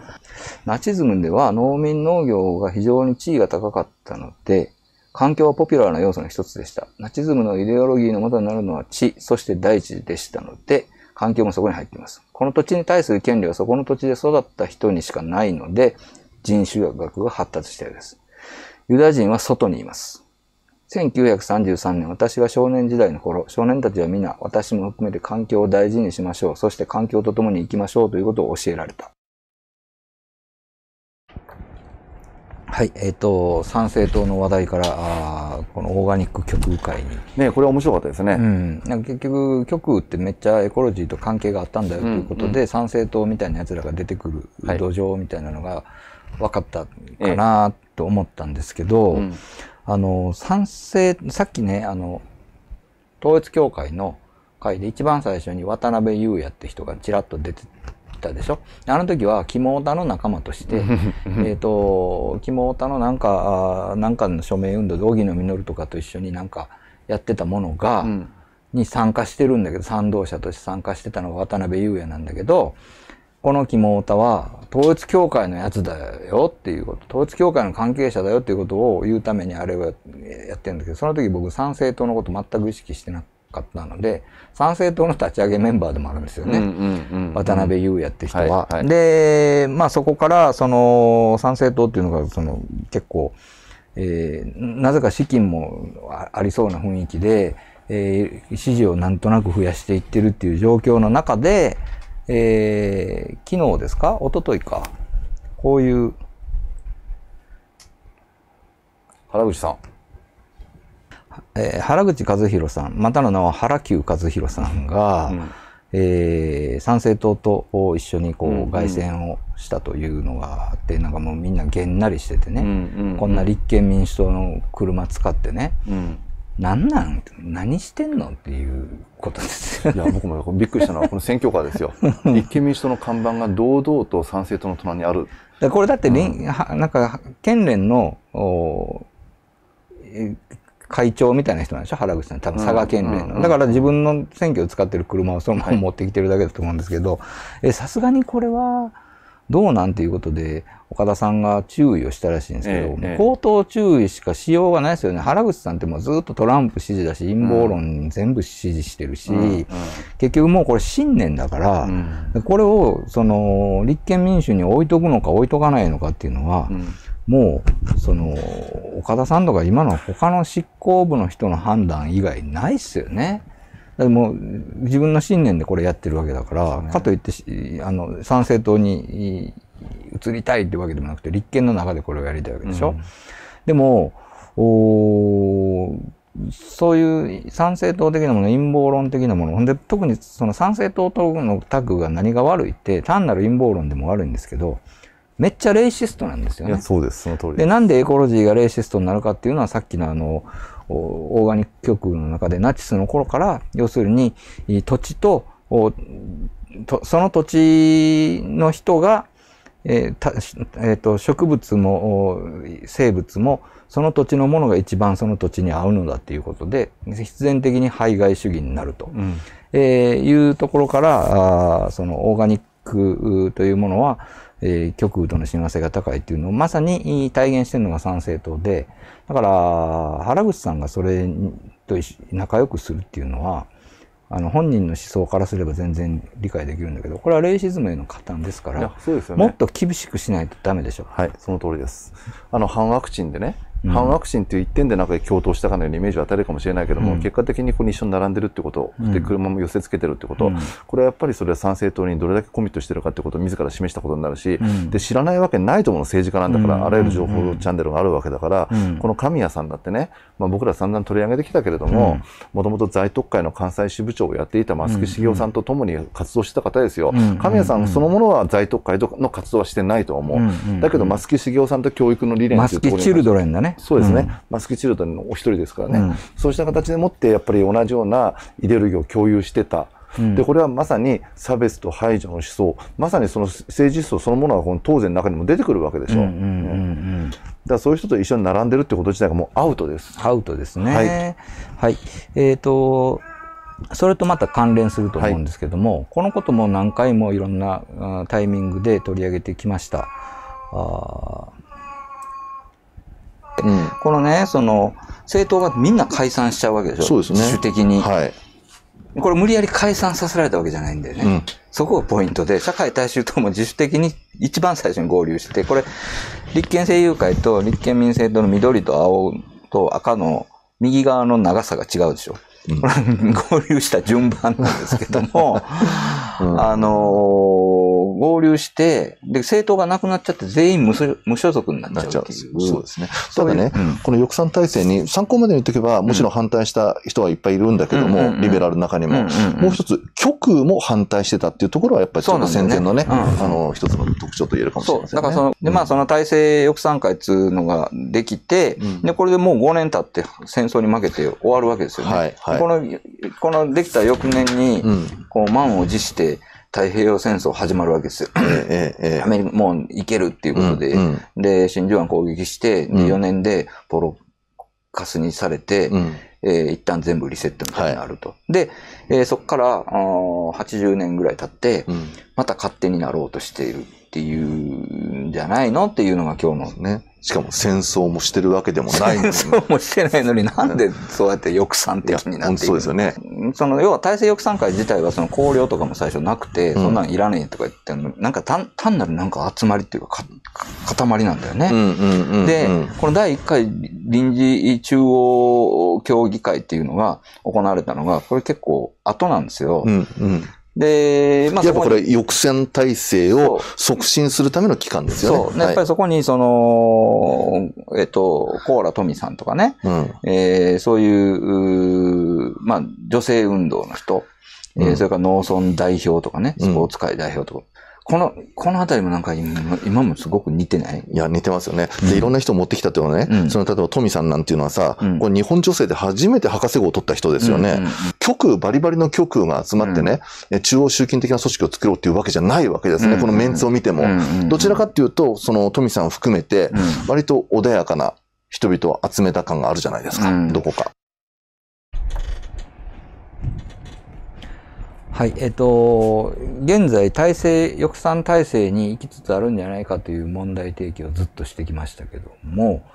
ナチズムでは農民農業が非常に地位が高かったので、環境はポピュラーな要素の一つでした。ナチズムのイデオロギーの元になるのは地、そして大地でしたので、環境もそこに入っています。この土地に対する権利はそこの土地で育った人にしかないので、人種学が発達したようです。ユダヤ人は外にいます。1933年、私が少年時代の頃、少年たちは皆、私も含めて環境を大事にしましょう。そして環境と共に生きましょうということを教えられた。はい、えっ、と、参政党の話題から、あーこのオーガニック極右会に。ねこれ面白かったですね。うん。なんか結局、極右ってめっちゃエコロジーと関係があったんだよということで、うん参政党みたいな奴らが出てくる土壌みたいなのが分かったかなと思ったんですけど、あの、賛成、さっきね、あの、統一教会の会で一番最初に渡辺裕也って人がちらっと出てたでしょ？あの時は肝オタの仲間として、[laughs] えっと、肝オタのなんか、なんかの署名運動で荻野実とかと一緒になんかやってたものが、に参加してるんだけど、賛同者として参加してたのが渡辺裕也なんだけど、この肝オタは統一教会のやつだよっていうこと、統一教会の関係者だよっていうことを言うためにあれはやってるんだけど、その時僕参政党のこと全く意識してなかったので、参政党の立ち上げメンバーでもあるんですよね。うんうんうんうん渡辺裕也って人は。はいはいで、まあそこから、その、参政党っていうのが、その、結構、えーなぜか資金もあありそうな雰囲気で、えー支持をなんとなく増やしていってるっていう状況の中で、えー昨日ですか？一昨日か。こういう。原口さん。えー原口和弘さん、またの名は原久和弘さんが、えー参政党と一緒にこう凱旋をしたというのがあって、なんかもうみんなげんなりしててね、こんな立憲民主党の車使ってね、なんなん何してんの？っていうことですよ、いや、僕もびっくりしたのは、この選挙カーですよ。立憲民主党の看板が堂々と参政党の隣にある。だこれだって、うん、なんか、県連の、お会長みたいな人なんでしょ？原口さん。多分佐賀県連の。だから自分の選挙で使ってる車をそのまま持ってきてるだけだと思うんですけど、え、さすがにこれは、どうなんていうことで、岡田さんが注意をしたらしいんですけど、ええ、口頭注意しかしようがないですよね。原口さんってもうずっとトランプ支持だし、陰謀論全部支持してるし、うんうん、結局もうこれ信念だから、うん、これを、その、立憲民主に置いとくのか置いとかないのかっていうのは、もう、その、岡田さんとか今の他の執行部の人の判断以外ないっすよね。だもう自分の信念でこれやってるわけだから、ね、かといってあの参政党に移りたいってわけでもなくて立憲の中でこれをやりたいわけでしょ？うん、でもそういう参政党的なもの陰謀論的なものほんで特にその参政党とのタッグが何が悪いって単なる陰謀論でも悪いんですけどめっちゃレイシストなんですよね。そうです、その通りで。なんでエコロジーがレイシストになるかっていうのはさっきのあの、オーガニック局の中でナチスの頃から、要するに土地と、その土地の人が、えーえーと、植物も生物もその土地のものが一番その土地に合うのだっていうことで必然的に排外主義になると、うん、えー、いうところからあそのオーガニックというものはえー、極右との親和性が高いっていうのをまさに体現してるのが参政党で、だから、原口さんがそれと仲良くするっていうのは、あの本人の思想からすれば全然理解できるんだけど、これはレイシズムへの加担ですから、ね、もっと厳しくしないとダメでしょ。はい、その通りです。あの、反ワクチンでね、反ワクチンという一点でなんか共闘したかのようにイメージを与えるかもしれないけども、うん、結果的にここに一緒に並んでるってこと、うん、で車も寄せ付けてるってこと、うん、これはやっぱりそれは参政党にどれだけコミットしてるかってことを自ら示したことになるし、で知らないわけないと思うの政治家なん。だから、あらゆる情報チャンネルがあるわけだから、この神谷さんだってね、まあ、僕ら散々取り上げてきたけれども、もともと在特会の関西支部長をやっていた増木茂雄さんと共に活動してた方ですよ。神谷さんそのものは在特会の活動はしてないと思う。だけど増木茂雄さんと教育の理念というところに。チルドレンだね。そうですね。マスクチルドのお一人ですからね、うん、そうした形でもってやっぱり同じようなイデオロギーを共有してた。うん、でこれはまさに差別と排除の思想まさにその政治思想そのものがこの当然の中にも出てくるわけでしょ。う。だからそういう人と一緒に並んでるってこと自体がもうアウトです。アウトですね。はい。はい、えっ、ー、と、それとまた関連すると思うんですけども、はい、このことも何回もいろんなタイミングで取り上げてきました。あうん、このね、その、政党がみんな解散しちゃうわけでしょそうですね。自主的に。はい。これ無理やり解散させられたわけじゃないんだよね。うん、そこがポイントで、社会大衆党も自主的に一番最初に合流して、これ、立憲政友会と立憲民政党の緑と青と赤の右側の長さが違うでしょ。うん、合流した順番なんですけども、[laughs] うん、あのー合流して、で、政党がなくなっちゃって全員無無所属になっちゃうっていう。そうですね。ただね、うん、この抑散体制に参考までに言っておけば、もちろん反対した人はいっぱいいるんだけども、リベラルの中にも、もう一つ、極右も反対してたっていうところは、やっぱりちょっと戦前のね、あの、一つの特徴と言えるかもしれないですね。だからその、で、まあその体制抑散会っていうのができて、で、これでもう5年経って戦争に負けて終わるわけですよね。はい。はい、この、このできた翌年に、こう、満を持して、太平洋戦争始まるわけですよ。えええアメリカ、もう行けるっていうことで、うんうん、で、真珠湾攻撃して、で、4年でポロカスにされて、うん、えー、一旦全部リセットみたいになると。はい、で、えー、そこからあ80年ぐらい経って、うん、また勝手になろうとしているっていうんじゃないのっていうのが今日のね。しかも戦争もしてるわけでもないのに。戦争もしてないのになんでそうやって抑散的になっていくそうですよね。その、要は体制抑散会自体はその綱領とかも最初なくて、そんなんいらねえとか言ってんの、なんか単単なるなんか集まりっていうか、か塊なんだよね。で、この第1回臨時中央協議会っていうのが行われたのが、これ結構後なんですよ。うんうんで、まあ、やっぱこれ抑制体制を促進するための機関ですよね。そう。やっぱりそこに、その、えっと、コーラ富さんとかね、うん、えー、そういう、まあ、女性運動の人、うん、えー、それから農村代表とかね、スポーツ界代表とか、この、このあたりもなんか今今もすごく似てない？いや、似てますよね。で、いろんな人持ってきたっていうのはね、その、例えばトミさんなんていうのはさ、これ日本女性で初めて博士号を取った人ですよね。極右、バリバリの極右が集まってね、え中央集権的な組織を作ろうっていうわけじゃないわけですね。このメンツを見ても。どちらかっていうと、そのトミさんを含めて、割と穏やかな人々を集めた感があるじゃないですか。どこか。はい、えっと、現在、体制、抑散体制に行きつつあるんじゃないかという問題提起をずっとしてきましたけども、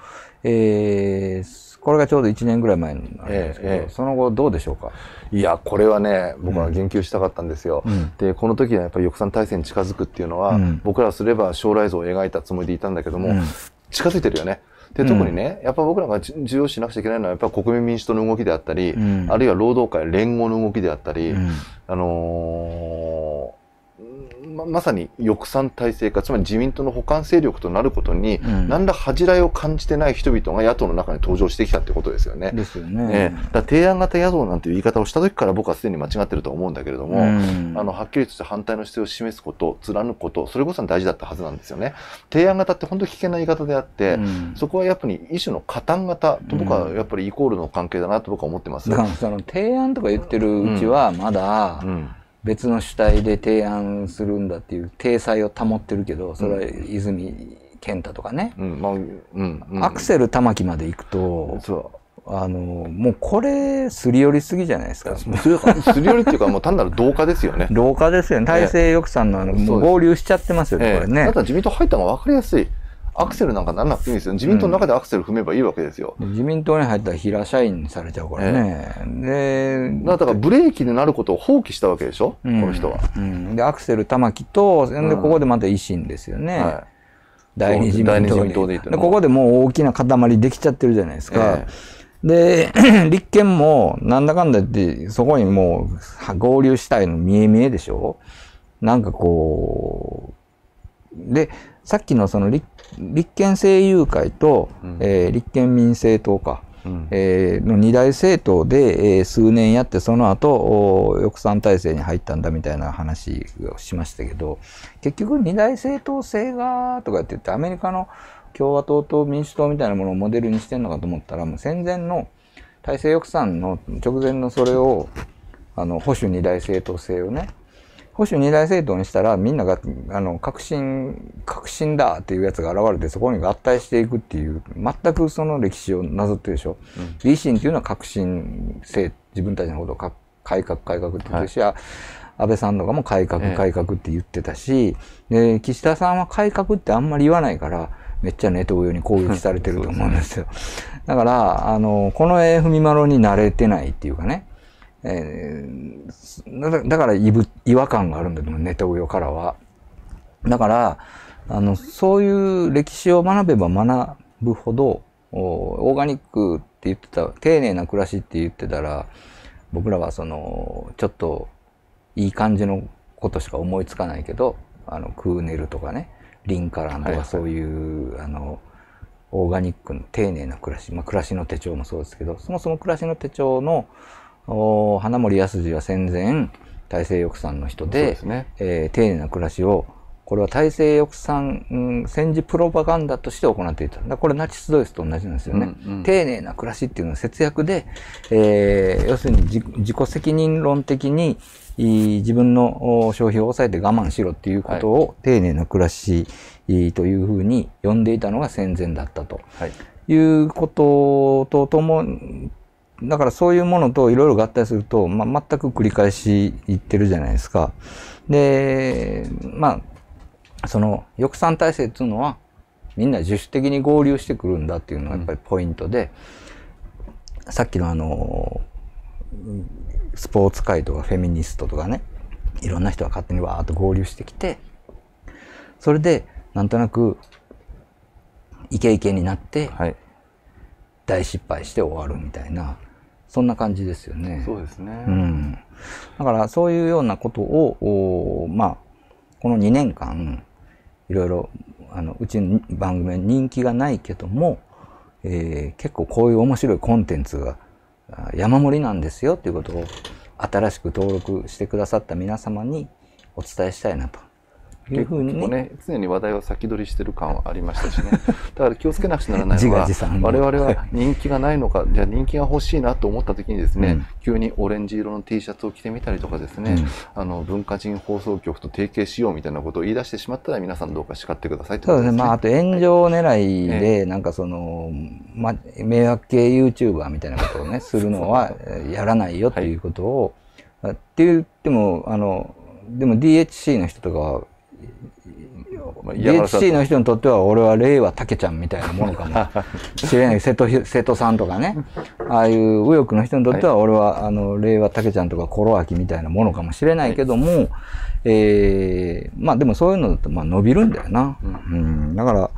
えー、これがちょうど1年ぐらい前になるんですけど、ええ、その後どうでしょうか？いや、これはね、僕は言及したかったんですよ。うん、で、この時はやっぱり抑散体制に近づくっていうのは、うん、僕らすれば将来像を描いたつもりでいたんだけども、うん、近づいてるよね。で、特にね、やっぱ僕らが重要視しなくちゃいけないのは、やっぱ国民民主党の動きであったり、あるいは労働界連合の動きであったり、あのーままさに抑散体制かつまり自民党の補完勢力となることに、うん、何ら恥じらいを感じてない人々が野党の中に登場してきたってことですよね。ですよね。えー、だ提案型野党なんていう言い方をした時から僕はすでに間違ってると思うんだけれども、うん、あのはっきりとした反対の姿勢を示すこと貫くことそれこそ大事だったはずなんですよね。提案型って本当に危険な言い方であって、うん、そこはやっぱり一種の加担型と僕はやっぱりイコールの関係だなと僕は思ってます。だからその提案とか言ってるうちはまだ、うん別の主体で提案するんだっていう体裁を保ってるけどそれは泉健太とかね、うんまあうんうん、アクセル玉木まで行くとあのもうこれすり寄りすぎじゃないですか。すり寄りっていうかもう単なる同化ですよね。[laughs] 同化ですよね。体制抑散のあの、合流しちゃってますよね、これね。だ自民党入ったのが分かりやすい。アクセルなんかなんなくていいんですよ。自民党の中でアクセル踏めばいいわけですよ。うん、自民党に入ったら平社員されちゃうからね。えー、で、だからブレーキになることを放棄したわけでしょ、うん、この人は。うん、で、アクセル玉木と、で、ここでまた維新ですよね。はい、第二自民党ででここでもう大きな塊できちゃってるじゃないですか。えー、で、[clears throat] 立憲もなんだかんだ言って、そこにもう合流したいの見え見えでしょ？なんかこう、で、さっきのその立立憲政友会と、うん、えー、立憲民政党か、うん、えー、の二大政党で、えー、数年やってその後抑散体制に入ったんだみたいな話をしましたけど結局二大政党制がとかって言ってアメリカの共和党と民主党みたいなものをモデルにしてるのかと思ったらもう戦前の体制抑散の直前のそれをあの保守二大政党制をね保守二大政党にしたらみんながあの革新革新だっていうやつが現れてそこに合体していくっていう全くその歴史をなぞってるでしょ。うん、維新っていうのは革新性自分たちのことを改革改革って言ってるし、はい、安倍さんとかも改革改革って言ってたし、えー、で岸田さんは改革ってあんまり言わないからめっちゃネトウヨに攻撃されてると思うんですよ。だからあのこの絵踏みまろに慣れてないっていうかね。えー、だから違和感があるんだと思う、ネトウヨからは。だから、あの、そういう歴史を学べば学ぶほど、オーガニックって言ってた、丁寧な暮らしって言ってたら、僕らはその、ちょっといい感じのことしか思いつかないけど、あの、クーネルとかね、リンカランとかそういう、はいはい、あの、オーガニックの丁寧な暮らし、まあ、暮らしの手帳もそうですけど、そもそも暮らしの手帳の、お花森康次は戦前、体制抑散の人で、でねえー、丁寧な暮らしを、これは体制抑散、うん、戦時プロパガンダとして行っていた。だこれナチスドイツと同じなんですよね。うんうん、丁寧な暮らしっていうのは節約で、えー、要するに自己責任論的に自分の消費を抑えて我慢しろっていうことを、丁寧な暮らしというふうに呼んでいたのが戦前だったと。はい、いうこととともだからそういうものといろいろ合体すると、まあ、全く繰り返し言ってるじゃないですか。で、まあ、その抑散体制っていうのは、みんな自主的に合流してくるんだっていうのがやっぱりポイントで、うん、さっきのあの、スポーツ界とかフェミニストとかね、いろんな人が勝手にわーっと合流してきて、それで、なんとなく、イケイケになって、はい、大失敗して終わるみたいな、そんな感じですよね。そうですね。うん。だからそういうようなことを、まあ、この2年間、いろいろ、あの、うちの番組は人気がないけども、えー、結構こういう面白いコンテンツが山盛りなんですよということを新しく登録してくださった皆様にお伝えしたいなというふうに結構ね、常に話題を先取りしてる感はありましたしね。[laughs] だから気をつけなくちゃならないのは我々は人気がないのか、じゃあ人気が欲しいなと思った時にですね、うん。急にオレンジ色の T シャツを着てみたりとかですね、うん。あの、文化人放送局と提携しようみたいなことを言い出してしまったら皆さんどうか叱ってくださいってそうですね。ことですね。まあ、あと炎上狙いで、なんかその、ま、迷惑系 YouTuber みたいなことをね、するのはえーやらないよっていうことを、あって言っても、あの、でも DHC の人とかは、DHC の人にとっては、俺は令和たけちゃんみたいなものかも [laughs] しれない。瀬戸ひ、瀬戸さんとかね。ああいう右翼の人にとっては、俺は、あの、令和たけちゃんとかコロアキみたいなものかもしれないけども、えーまあでもそういうのだと、まあ伸びるんだよな。うん。だから、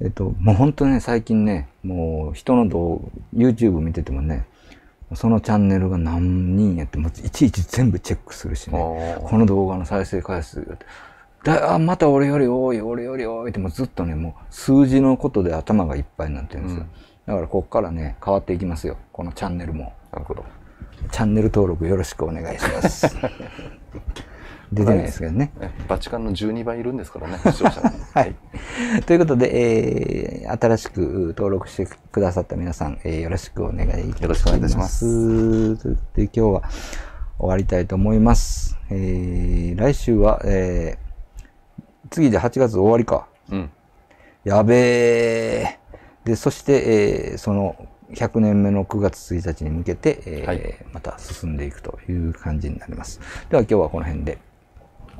えっと、もう本当ね、最近ね、もう人の動画、YouTube 見ててもね、そのチャンネルが何人やっても、いちいち全部チェックするしね、この動画の再生回数が、だあ、また俺より多い、俺より多いって、もうずっとね、もう数字のことで頭がいっぱいになってるんですよ。だからこっからね、変わっていきますよ、このチャンネルも。なるほど。チャンネル登録よろしくお願いします。[laughs] 出てないですけどね。ねバチカンの12倍いるんですからね、[laughs] 視聴者が。はい。ということで、えー新しく登録してくださった皆さん、えーよろしくお願いいたします。よろしくお願いいたします。ということで、今日は終わりたいと思います。えー来週は、えー次で8月終わりか。うん。やべえ。で、そして、えーその100年目の9月1日に向けて、えーまた進んでいくという感じになります。では今日はこの辺で。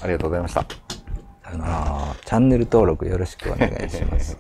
ありがとうございました。さよなら。チャンネル登録よろしくお願いします。